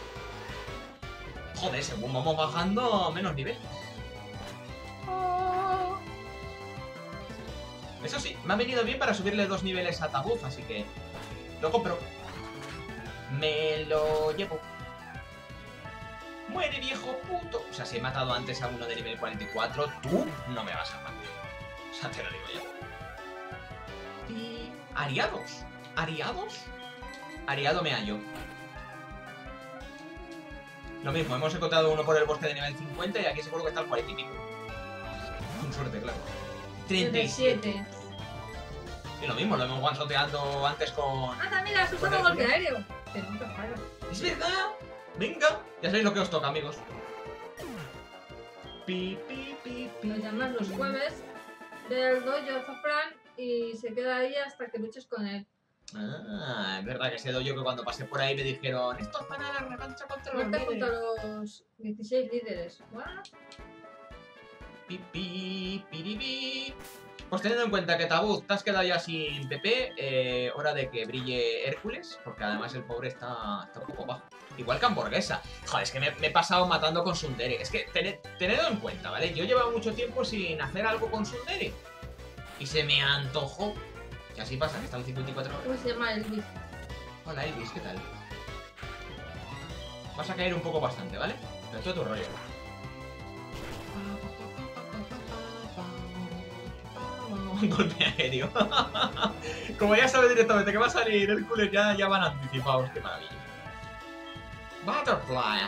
S1: Joder, según vamos bajando, menos nivel. Eso sí, me ha venido bien para subirle dos niveles a Tabuf, así que lo compro. Me lo llevo. Muere, viejo puto. O sea, si he matado antes a uno de nivel 44, tú no me vas a matar. Sea, te lo digo ya. Y... ¿Ariados? ¿Ariados? Ariado me hallo. Lo mismo, hemos encontrado uno por el bosque de nivel 50 y aquí seguro que está el 40 y pico. Con suerte, claro. 37.
S2: 37.
S1: Y lo mismo, lo hemos one-shoteado antes con...
S2: Ah, has usado
S1: Con el
S2: golpe aéreo. Nunca falla.
S1: ¡Es verdad! ¡Venga! Ya sabéis lo que os toca, amigos. Pi, pi, pi, pi,
S2: Lo llamas los jueves del dojo Azafrán y se queda ahí hasta que luches con él.
S1: Ah, es verdad que ese doyo que cuando pasé por ahí me dijeron esto es para la revancha contra los líderes".
S2: los 16 líderes. Bueno,
S1: Pi, pi. Pues teniendo en cuenta que Tabuz te has quedado ya sin PP, eh, hora de que brille Hércules, porque además el pobre está, está un poco bajo. Igual que hamburguesa. Joder, es que me, me he pasado matando con Sundere. Es que tened, tenedlo en cuenta, ¿vale? Yo llevaba mucho tiempo sin hacer algo con Sundere. Y se me antojó. Que así pasa, que están 54 horas.
S2: ¿cómo se llama Elvis?
S1: Hola Elvis, ¿qué tal? Vas a caer un poco bastante, ¿vale? Pero todo tu rollo. Un golpe aéreo. [LAUGHS] Como ya sabes directamente que va a salir Hércules, ya, ya van anticipados. Qué maravilla. Butterfly.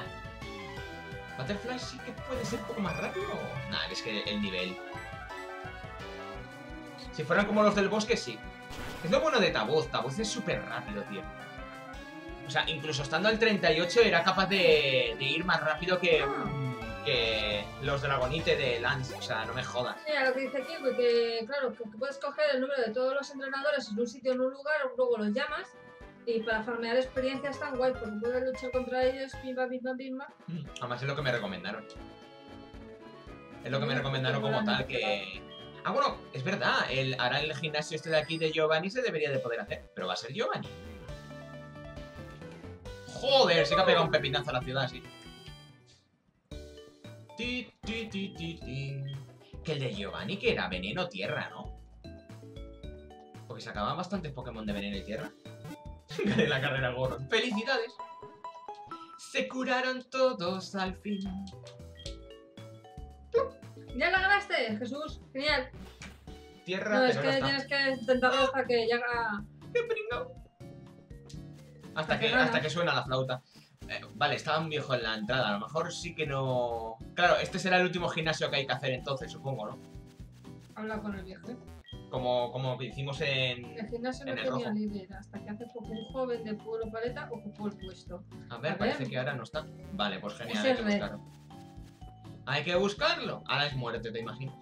S1: Butterfly sí que puede ser un poco más rápido. Nah, es que el nivel. Si fueran como los del bosque, sí. Es lo bueno de Tabuz. Tabuz es súper rápido, tío. O sea, incluso estando al 38 era capaz de ir más rápido que, que los Dragonite de Lance. O sea, no me jodas.
S2: Mira lo que dice aquí, pues que claro, que puedes coger el número de todos los entrenadores en un sitio en un lugar, luego los llamas y para farmear experiencia están guay porque puedes luchar contra ellos, pimba, pimba, pimba.
S1: Mm, Además es lo que me recomendaron. Es lo que me recomendaron como tal que... Ah, bueno, es verdad, el, ahora el gimnasio este de aquí de Giovanni se debería de poder hacer, pero va a ser Giovanni. Joder, sí que ha pegado un pepinazo a la ciudad, sí. Ti, ti, ti, ti, ti. Que el de Giovanni que era veneno tierra, ¿no? Porque sacaban bastantes Pokémon de veneno y tierra. [LAUGHS] Gané la carrera Goron. ¡Felicidades! Se curaron todos al fin.
S2: ¿Ya la ganaste, Jesús? Genial.
S1: Tierra,
S2: No, es que
S1: no
S2: tienes que intentarlo hasta que llega... [LAUGHS]
S1: ¡Qué pringao! Hasta que, hasta que suena la flauta. Eh, vale, estaba un viejo en la entrada. A lo mejor sí que no. Claro, este será el último gimnasio que hay que hacer entonces, supongo, ¿no?
S2: Habla con el viejo.
S1: Como, como hicimos en.
S2: El gimnasio no
S1: el
S2: tenía
S1: rojo.
S2: líder hasta que hace poco un joven de Pueblo Paleta ocupó el puesto.
S1: A ver,
S2: A
S1: parece
S2: ver.
S1: que ahora no está. Vale, pues genial, hay que
S2: red.
S1: buscarlo. Hay que buscarlo. Ahora es muerte, ¿te imaginas?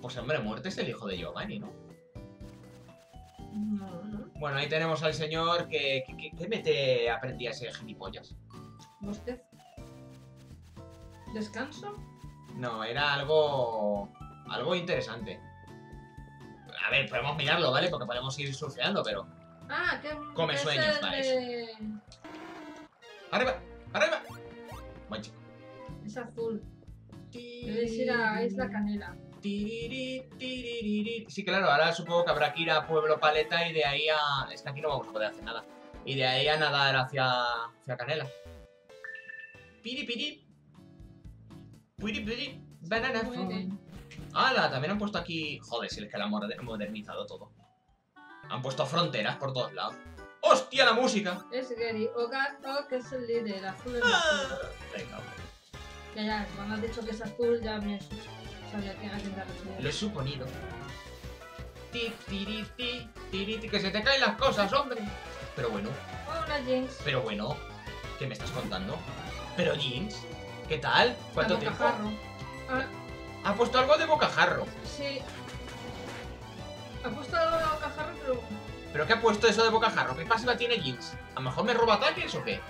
S1: Pues hombre, muerte es el hijo de Giovanni. No,
S2: no.
S1: Bueno, ahí tenemos al señor que, que mete aprendía ese gilipollas.
S2: Bostez. ¿Descanso?
S1: No, era algo. algo interesante. A ver, podemos mirarlo, ¿vale? Porque podemos ir surfeando, pero.
S2: Ah, que
S1: Come
S2: es
S1: sueños,
S2: el
S1: va,
S2: de...
S1: ¡Arriba! ¡Arriba! Buen chico.
S2: Es azul. Debes ir a Isla Canela.
S1: Sí, claro, ahora supongo que habrá que ir a Pueblo Paleta y de ahí a. Es que aquí no vamos a poder hacer nada. Y de ahí a nadar hacia, hacia Canela. Piri piri. Piri piri. Banana. ¡Hala! También han puesto aquí... Joder, si es que la han moder- modernizado todo. Han puesto fronteras por todos lados. ¡Hostia, la música!
S2: Es Gary Oga, O, que es el líder, azul es
S1: Ah,
S2: azul.
S1: Venga, hombre.
S2: Ya, ya, cuando has dicho que es azul, ya me
S1: Lo he suponido. Ti, tiri, ti, tiri, ti, que se te caen las cosas, hombre. Pero bueno,
S2: Hola, Jinx.
S1: pero bueno. ¿Qué me estás contando? Pero Jeans, ¿qué tal? ¿Cuánto tiempo?
S2: bocajarro. Ah,
S1: Ha puesto algo de bocajarro.
S2: sí. Ha puesto algo de bocajarro, pero
S1: ¿Pero qué ha puesto eso de bocajarro? ¿Qué pasiva tiene Jeans? ¿A lo mejor me roba ataques o qué?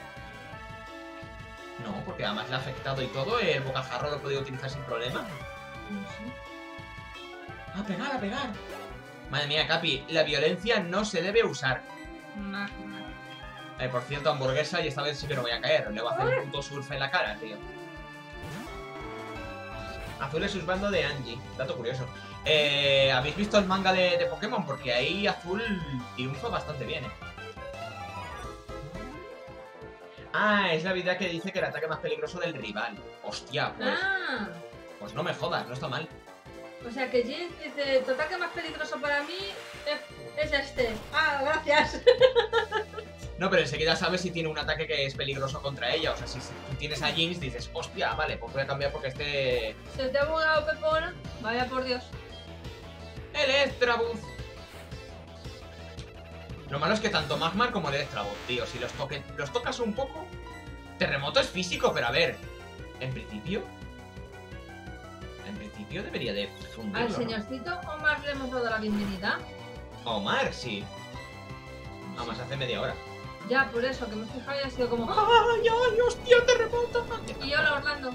S1: No, porque además le ha afectado y todo. El bocajarro lo he podido utilizar sin problema. A pegar, a pegar. Madre mía, Capi, la violencia no se debe usar. Eh, por cierto, hamburguesa, y esta vez sí que no voy a caer. Le voy a hacer un punto surf en la cara, tío. Azul es bando de Angie. Dato curioso. Eh, ¿Habéis visto el manga de, de Pokémon? Porque ahí Azul triunfa bastante bien, ¿eh? Ah, es la habilidad que dice que el ataque más peligroso del rival. Hostia, pues,
S2: Ah,
S1: pues no me jodas, no está mal.
S2: o sea que Jinx dice, tu ataque más peligroso para mí es, es este. Ah, gracias. [LAUGHS]
S1: No, pero enseguida sabes si tiene un ataque que es peligroso contra ella. O sea, si, si tú tienes a Jinx, dices, hostia, vale, pues voy a cambiar porque este
S2: Se te ha bugado Pepona. Vaya por Dios.
S1: El Estrabuz. Lo malo es que tanto Magmar como el Estrabuz, tío, si los, toque- los tocas un poco... Terremoto es físico, pero a ver, en principio... Principio debería de fundirlo,
S2: Al
S1: ¿no?
S2: señorcito Omar le hemos dado la bienvenida.
S1: A Omar, sí. Vamos, hace media hora.
S2: Ya, por eso, que me he fijado y ha sido como...
S1: ¡Ay, ay, hostia, terremoto!
S2: Y hola, Orlando.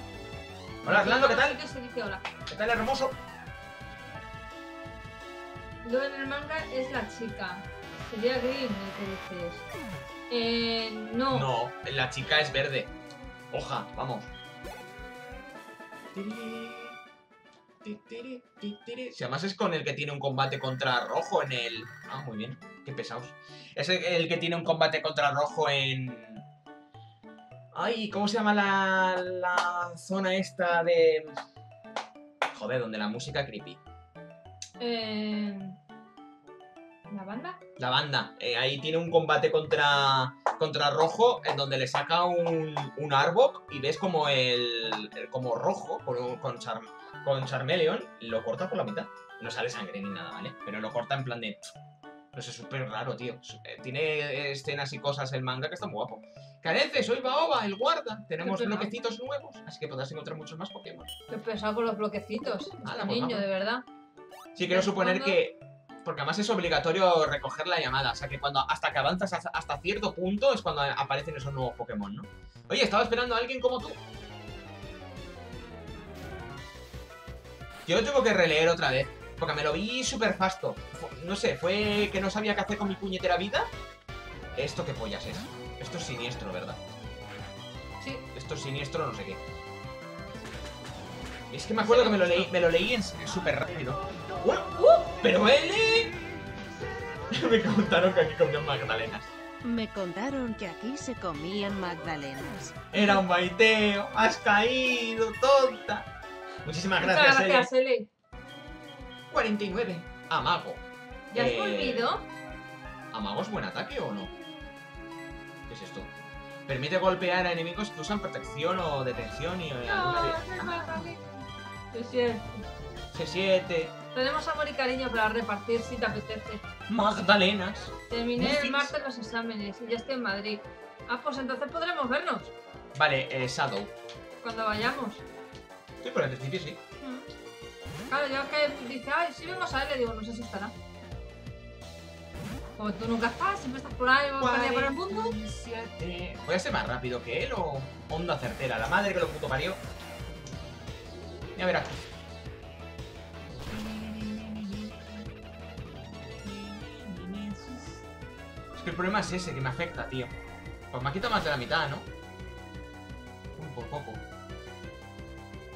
S1: Hola, Orlando, ¿qué tal?
S2: sí que se dice hola.
S1: ¿Qué tal, hermoso?
S2: Luego en el manga es la chica. Sería Green el que dices. Eh, no.
S1: No, la chica es verde. Hoja, vamos. Si además es con el que tiene un combate contra rojo en el. Ah, muy bien. Qué pesados. Es el, el que tiene un combate contra rojo en. Ay, ¿cómo se llama la, la zona esta de. Joder, donde la música creepy.
S2: Eh, ¿La banda?
S1: La banda. Eh, ahí tiene un combate contra, contra rojo en donde le saca un, un Arbok y ves como el, el- como rojo con, con, Char- con Charmeleon lo corta por la mitad. No sale sangre ni nada, ¿vale? Pero lo corta en plan de... No sé, súper raro, tío. Eh, Tiene escenas y cosas el manga que está muy guapo. Carece, soy Baoba, el guarda. Tenemos bloquecitos nuevos, así que podrás encontrar muchos más Pokémon.
S2: Qué pesado con los bloquecitos. Este niño, de verdad.
S1: Sí, quiero
S2: ¿De
S1: suponer que. Porque además es obligatorio recoger la llamada. O sea que cuando hasta que avanzas hasta, cierto punto es cuando aparecen esos nuevos Pokémon, ¿no? Oye, estaba esperando a alguien como tú. Yo lo tengo que releer otra vez. Porque me lo vi súper fasto. No sé, fue que no sabía qué hacer con mi puñetera vida. Esto qué pollas es. Esto es siniestro, ¿verdad?
S2: Sí.
S1: Esto es siniestro, no sé qué. Es que me acuerdo que me lo leí, me lo leí en súper rápido. ¡Uh! ¡Pero él! [LAUGHS] me contaron que aquí comían magdalenas.
S3: Me contaron que aquí se comían magdalenas.
S1: Era un baiteo. Has caído, tonta. Muchísimas
S2: Muchas
S1: gracias,
S2: gracias,
S1: Ele.
S2: Eli.
S1: 49. Amago.
S2: ¿Ya has
S1: Eh,
S2: volvido?
S1: ¿Amago es buen ataque o no? ¿Qué es esto? Permite golpear a enemigos que usan protección o detención y... eh,
S2: No,
S1: alguna-
S2: no es más fácil. Es cierto.
S1: C7.
S2: Tenemos amor y cariño para repartir si te apetece.
S1: Magdalenas.
S2: Terminé el martes los exámenes y ya estoy en Madrid. Ah, pues entonces podremos vernos
S1: Vale, eh, Shadow.
S2: cuando vayamos.
S1: Sí, por el principio sí.
S2: Mm. Claro, yo es que dice, ay, si vemos a él, le digo, no sé si estará. Como tú nunca estás, siempre estás por ahí, perdida por el mundo.
S1: 47. ¿Voy a ser más rápido que él o onda certera? La madre que lo puto parió. Ya verás. Que el problema es ese, que me afecta, tío. Pues me ha quitado más de la mitad, ¿no? Uy, por poco.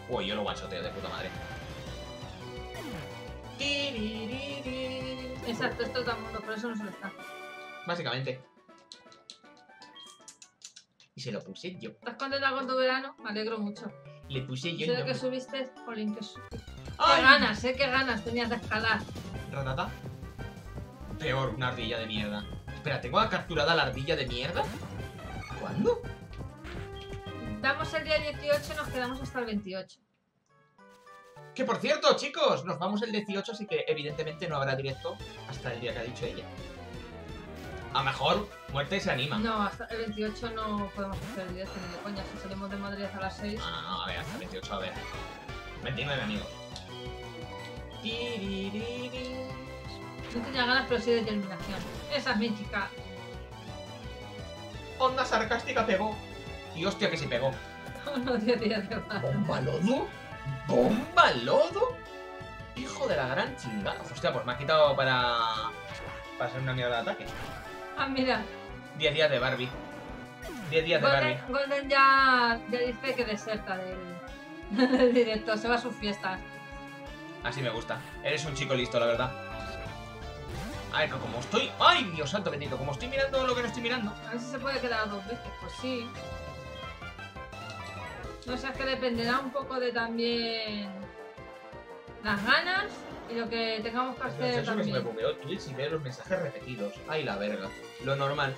S1: Uy, yo lo guachoteo de puta madre.
S2: Exacto, esto es todo el mundo, por eso no suele estar.
S1: Básicamente. y se lo puse yo.
S2: ¿Estás contenta con tu verano? Me alegro mucho.
S1: Le puse yo
S2: Sé que
S1: nombre.
S2: subiste, Jolín, que su- Qué
S1: ¡Ay!
S2: ganas, sé qué ganas tenías de escalar.
S1: ¿Ratata? Peor, una ardilla de mierda. Espera, ¿tengo capturada la ardilla de mierda? ¿Cuándo?
S2: Damos el día 18 y nos quedamos hasta el 28.
S1: Que por cierto, chicos, nos vamos el 18, así que evidentemente no habrá directo hasta el día que ha dicho ella. A lo mejor muerte se anima.
S2: No, hasta el 28 no podemos hacer el directo ni de coña. Si salimos de Madrid a las 6.
S1: Ah, no, a ver, hasta el 28, a ver. 29 amigos.
S2: No tenía ganas, pero sí determinación. Esa es mi chica.
S1: Onda sarcástica pegó. Y hostia que sí pegó.
S2: 10 días de paz.
S1: ¿Bomba lodo? ¿Bomba lodo? Hijo de la gran chingada. Hostia, pues me ha quitado para... Para ser una mierda de ataque.
S2: Ah, mira.
S1: 10 días de Barbie. 10 días de Barbie.
S2: Golden, Golden ya, ya dice que deserta del, [LAUGHS] del directo. Se va a sus fiestas.
S1: Así me gusta. Eres un chico listo, la verdad. A ver, que como estoy... ¡Ay, Dios santo bendito! Como estoy mirando lo que no estoy mirando.
S2: A ver si se puede quedar dos veces. Pues sí. No sé, es que dependerá un poco de también las ganas y lo que tengamos que hacer
S1: Eso que se me
S2: también.
S1: Twitch y veo los mensajes repetidos. ¡Ay, la verga! Lo normal.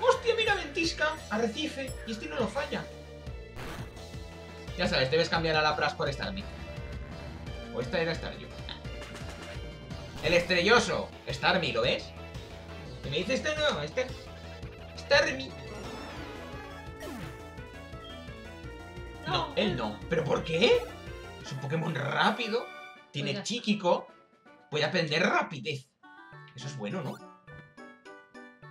S1: ¡Hostia, mira, ventisca! Arrecife. Y este no lo falla. Ya sabes, debes cambiar a la Pras por Starmie. O esta era Star yo. El estrelloso. Starmie, ¿lo ves? Y me dice este no, este... Starmie. No, él no. ¿Pero por qué? Es un Pokémon rápido. Tiene
S2: está.
S1: psíquico. Puede aprender rapidez. Eso es bueno, ¿no?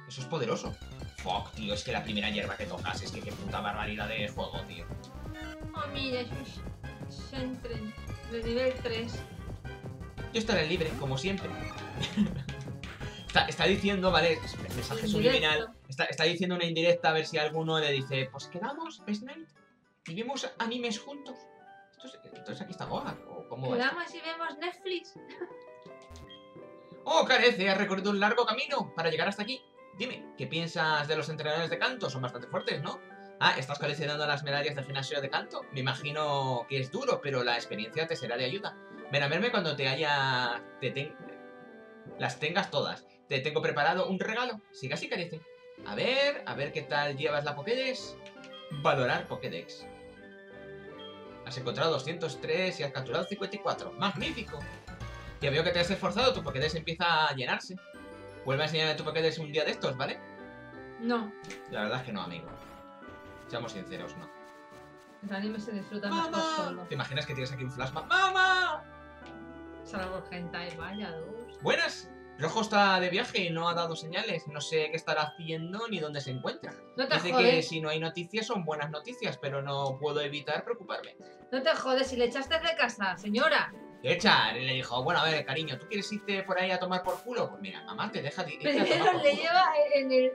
S1: Eso es poderoso. Fuck, tío, es que la primera hierba que tocas es que qué puta barbaridad de juego, tío.
S2: Oh, mira, es un Sentren de nivel 3.
S1: Yo estaré libre, como siempre. [LAUGHS] está, está diciendo, ¿vale? Mensaje subliminal. Está, está diciendo una indirecta a ver si alguno le dice, pues quedamos, Best Night, y vemos animes juntos. Esto es- entonces aquí está ¿o cómo va?
S2: Quedamos y vemos Netflix. [LAUGHS]
S1: Oh, Carece, has recorrido un largo camino para llegar hasta aquí. Dime, ¿qué piensas de los entrenadores de canto? Son bastante fuertes, ¿no? Ah, ¿estás coleccionando las medallas del gimnasio de canto? Me imagino que es duro, pero la experiencia te será de ayuda. Ven a verme cuando te haya... Te ten- Las tengas todas. Te tengo preparado un regalo. Siga así, Carece. A ver, a ver qué tal llevas la Pokédex. Valorar Pokédex. Has encontrado 203 y has capturado 54. ¡Magnífico! Ya veo que te has esforzado, tu Pokédex empieza a llenarse. Vuelve a enseñarme tu Pokédex un día de estos, ¿vale?
S2: No,
S1: La verdad es que no, amigo. Seamos sinceros, no.
S2: el anime se disfruta mejor solo.
S1: ¿Te imaginas que tienes aquí un flashback? ¡Mamá!
S2: Salvo hentai, vaya dos.
S1: Buenas. Rojo está de viaje y no ha dado señales. No sé qué estará haciendo ni dónde se encuentra.
S2: No te
S1: Dice que
S2: jodes,
S1: si no hay noticias son buenas noticias, pero no puedo evitar preocuparme.
S2: no te jodes, si le echaste de casa, señora.
S1: Echa, le dijo, bueno, a ver, cariño, ¿tú quieres irte por ahí a tomar por culo? Pues mira, mamá te deja de irte a tomar
S2: Primero
S1: por
S2: le
S1: culo.
S2: lleva en el,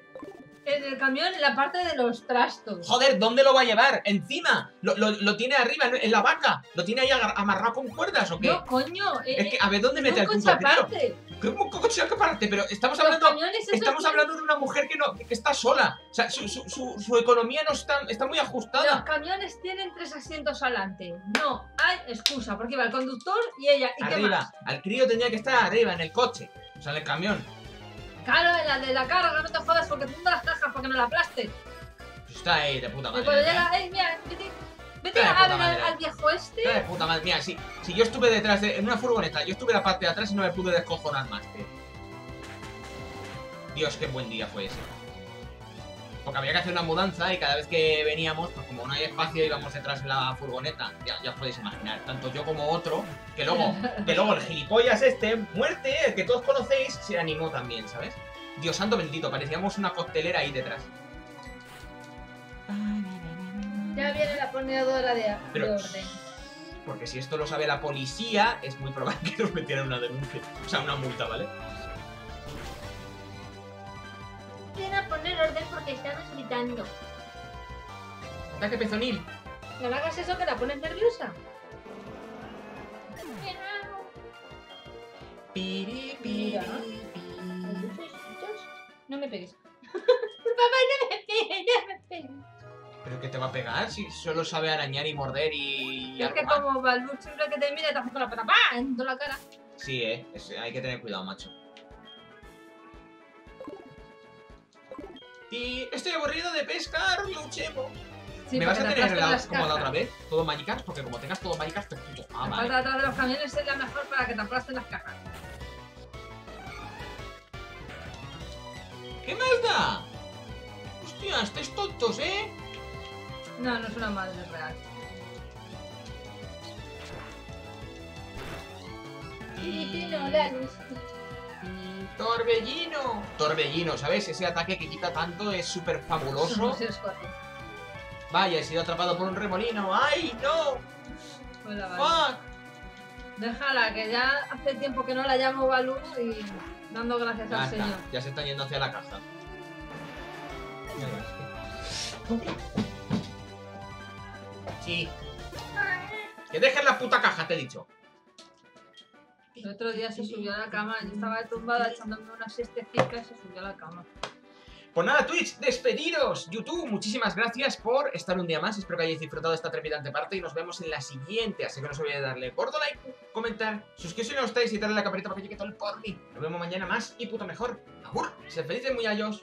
S2: en el camión la parte de los trastos.
S1: Joder, ¿dónde lo va a llevar? Encima. Lo, lo- lo tiene arriba, en la vaca. ¿Lo tiene ahí amarrado con cuerdas o qué?
S2: No, coño, eh,
S1: es que, a ver, ¿dónde mete el crío?
S2: aparte.
S1: ¿Cómo coche aparte? Pero estamos
S2: Los
S1: hablando... Estamos hablando de una mujer que no que está sola. O sea, su, su- su- su economía no está, está muy
S2: Los
S1: ajustada.
S2: camiones tienen tres asientos adelante. No hay excusa, porque iba el conductor y ella. ¿Y qué más?
S1: Al crío tenía que estar arriba, en el coche. O sea, en el camión.
S2: Claro, en la de la carga, no te jodas porque tú las cajas para que no la aplastes.
S1: Pues está ahí de puta
S2: Y
S1: madre.
S2: cuando
S1: ¿eh?
S2: llega, ey, mira, vete, vete a ver al, al viejo este.
S1: Está de puta madre. Mira, si, si yo estuve detrás de... En una furgoneta, yo estuve en la parte de atrás y no me pude descojonar más, tío. Dios, qué buen día fue ese. Porque había que hacer una mudanza y cada vez que veníamos, pues como no hay espacio, íbamos detrás en la furgoneta. Ya, ya os podéis imaginar. Tanto yo como otro, que luego, [LAUGHS] que luego el gilipollas este, muerte, el que todos conocéis, se animó también, ¿sabes? Dios santo bendito, parecíamos una costelera ahí detrás.
S2: Ya viene la ponedora de,
S1: Pero-
S2: de orden.
S1: Porque si esto lo sabe la policía, es muy probable [LAUGHS] que nos metieran una denuncia. O sea, una multa, ¿vale?
S2: Viene a poner orden porque estamos gritando.
S1: Anda que pezonil.
S2: No le hagas eso que la pones nerviosa.
S1: Piri, piri,
S2: Mira.
S1: piri.
S2: No me pegues. [LAUGHS] Papá, no me ya me pega.
S1: ¿Pero qué te va a pegar si solo sabe arañar y morder y, y
S2: Es que
S1: más?
S2: como Balú siempre que te mira te hace con la pata ¡pam! en toda la cara.
S1: Sí, eh. es- hay que tener cuidado, macho. Y estoy aburrido de pescar, luchemos.
S2: Sí,
S1: ¿Me vas a tener la- como la otra vez? ¿Todo Magikarp? Porque como tengas todo Magikarp te puto. Ah,
S2: La
S1: vale.
S2: parte de atrás de los camiones sería mejor para que te aplasten las cajas.
S1: ¿Qué más da? Hostia, estáis tontos, ¿eh?
S2: No, no es una madre real.
S1: Y... Torbellino. Torbellino, ¿sabes? Ese ataque que quita tanto es súper fabuloso. [LAUGHS] Vaya, he sido atrapado por un remolino. ¡Ay, no!
S2: Hola, vale.
S1: ¡Fuck!
S2: Déjala, que ya hace tiempo que no la llamo Balú y dando gracias
S1: Ya
S2: al
S1: está,
S2: señor.
S1: ya se están yendo hacia la caja. Sí. Que dejes la puta caja, te he dicho.
S2: El otro día se subió a la cama, yo estaba tumbada echándome una siestecita y se subió a la cama.
S1: Pues nada, Twitch, despediros. YouTube, muchísimas gracias por estar un día más. Espero que hayáis disfrutado esta trepidante parte y nos vemos en la siguiente. Así que no os olvidéis de darle gordo like, comentar, suscribiros si no estáis y darle la campanita para que llegue todo el por mí. Nos vemos mañana más y puto mejor. Agur, sed felices muy allos.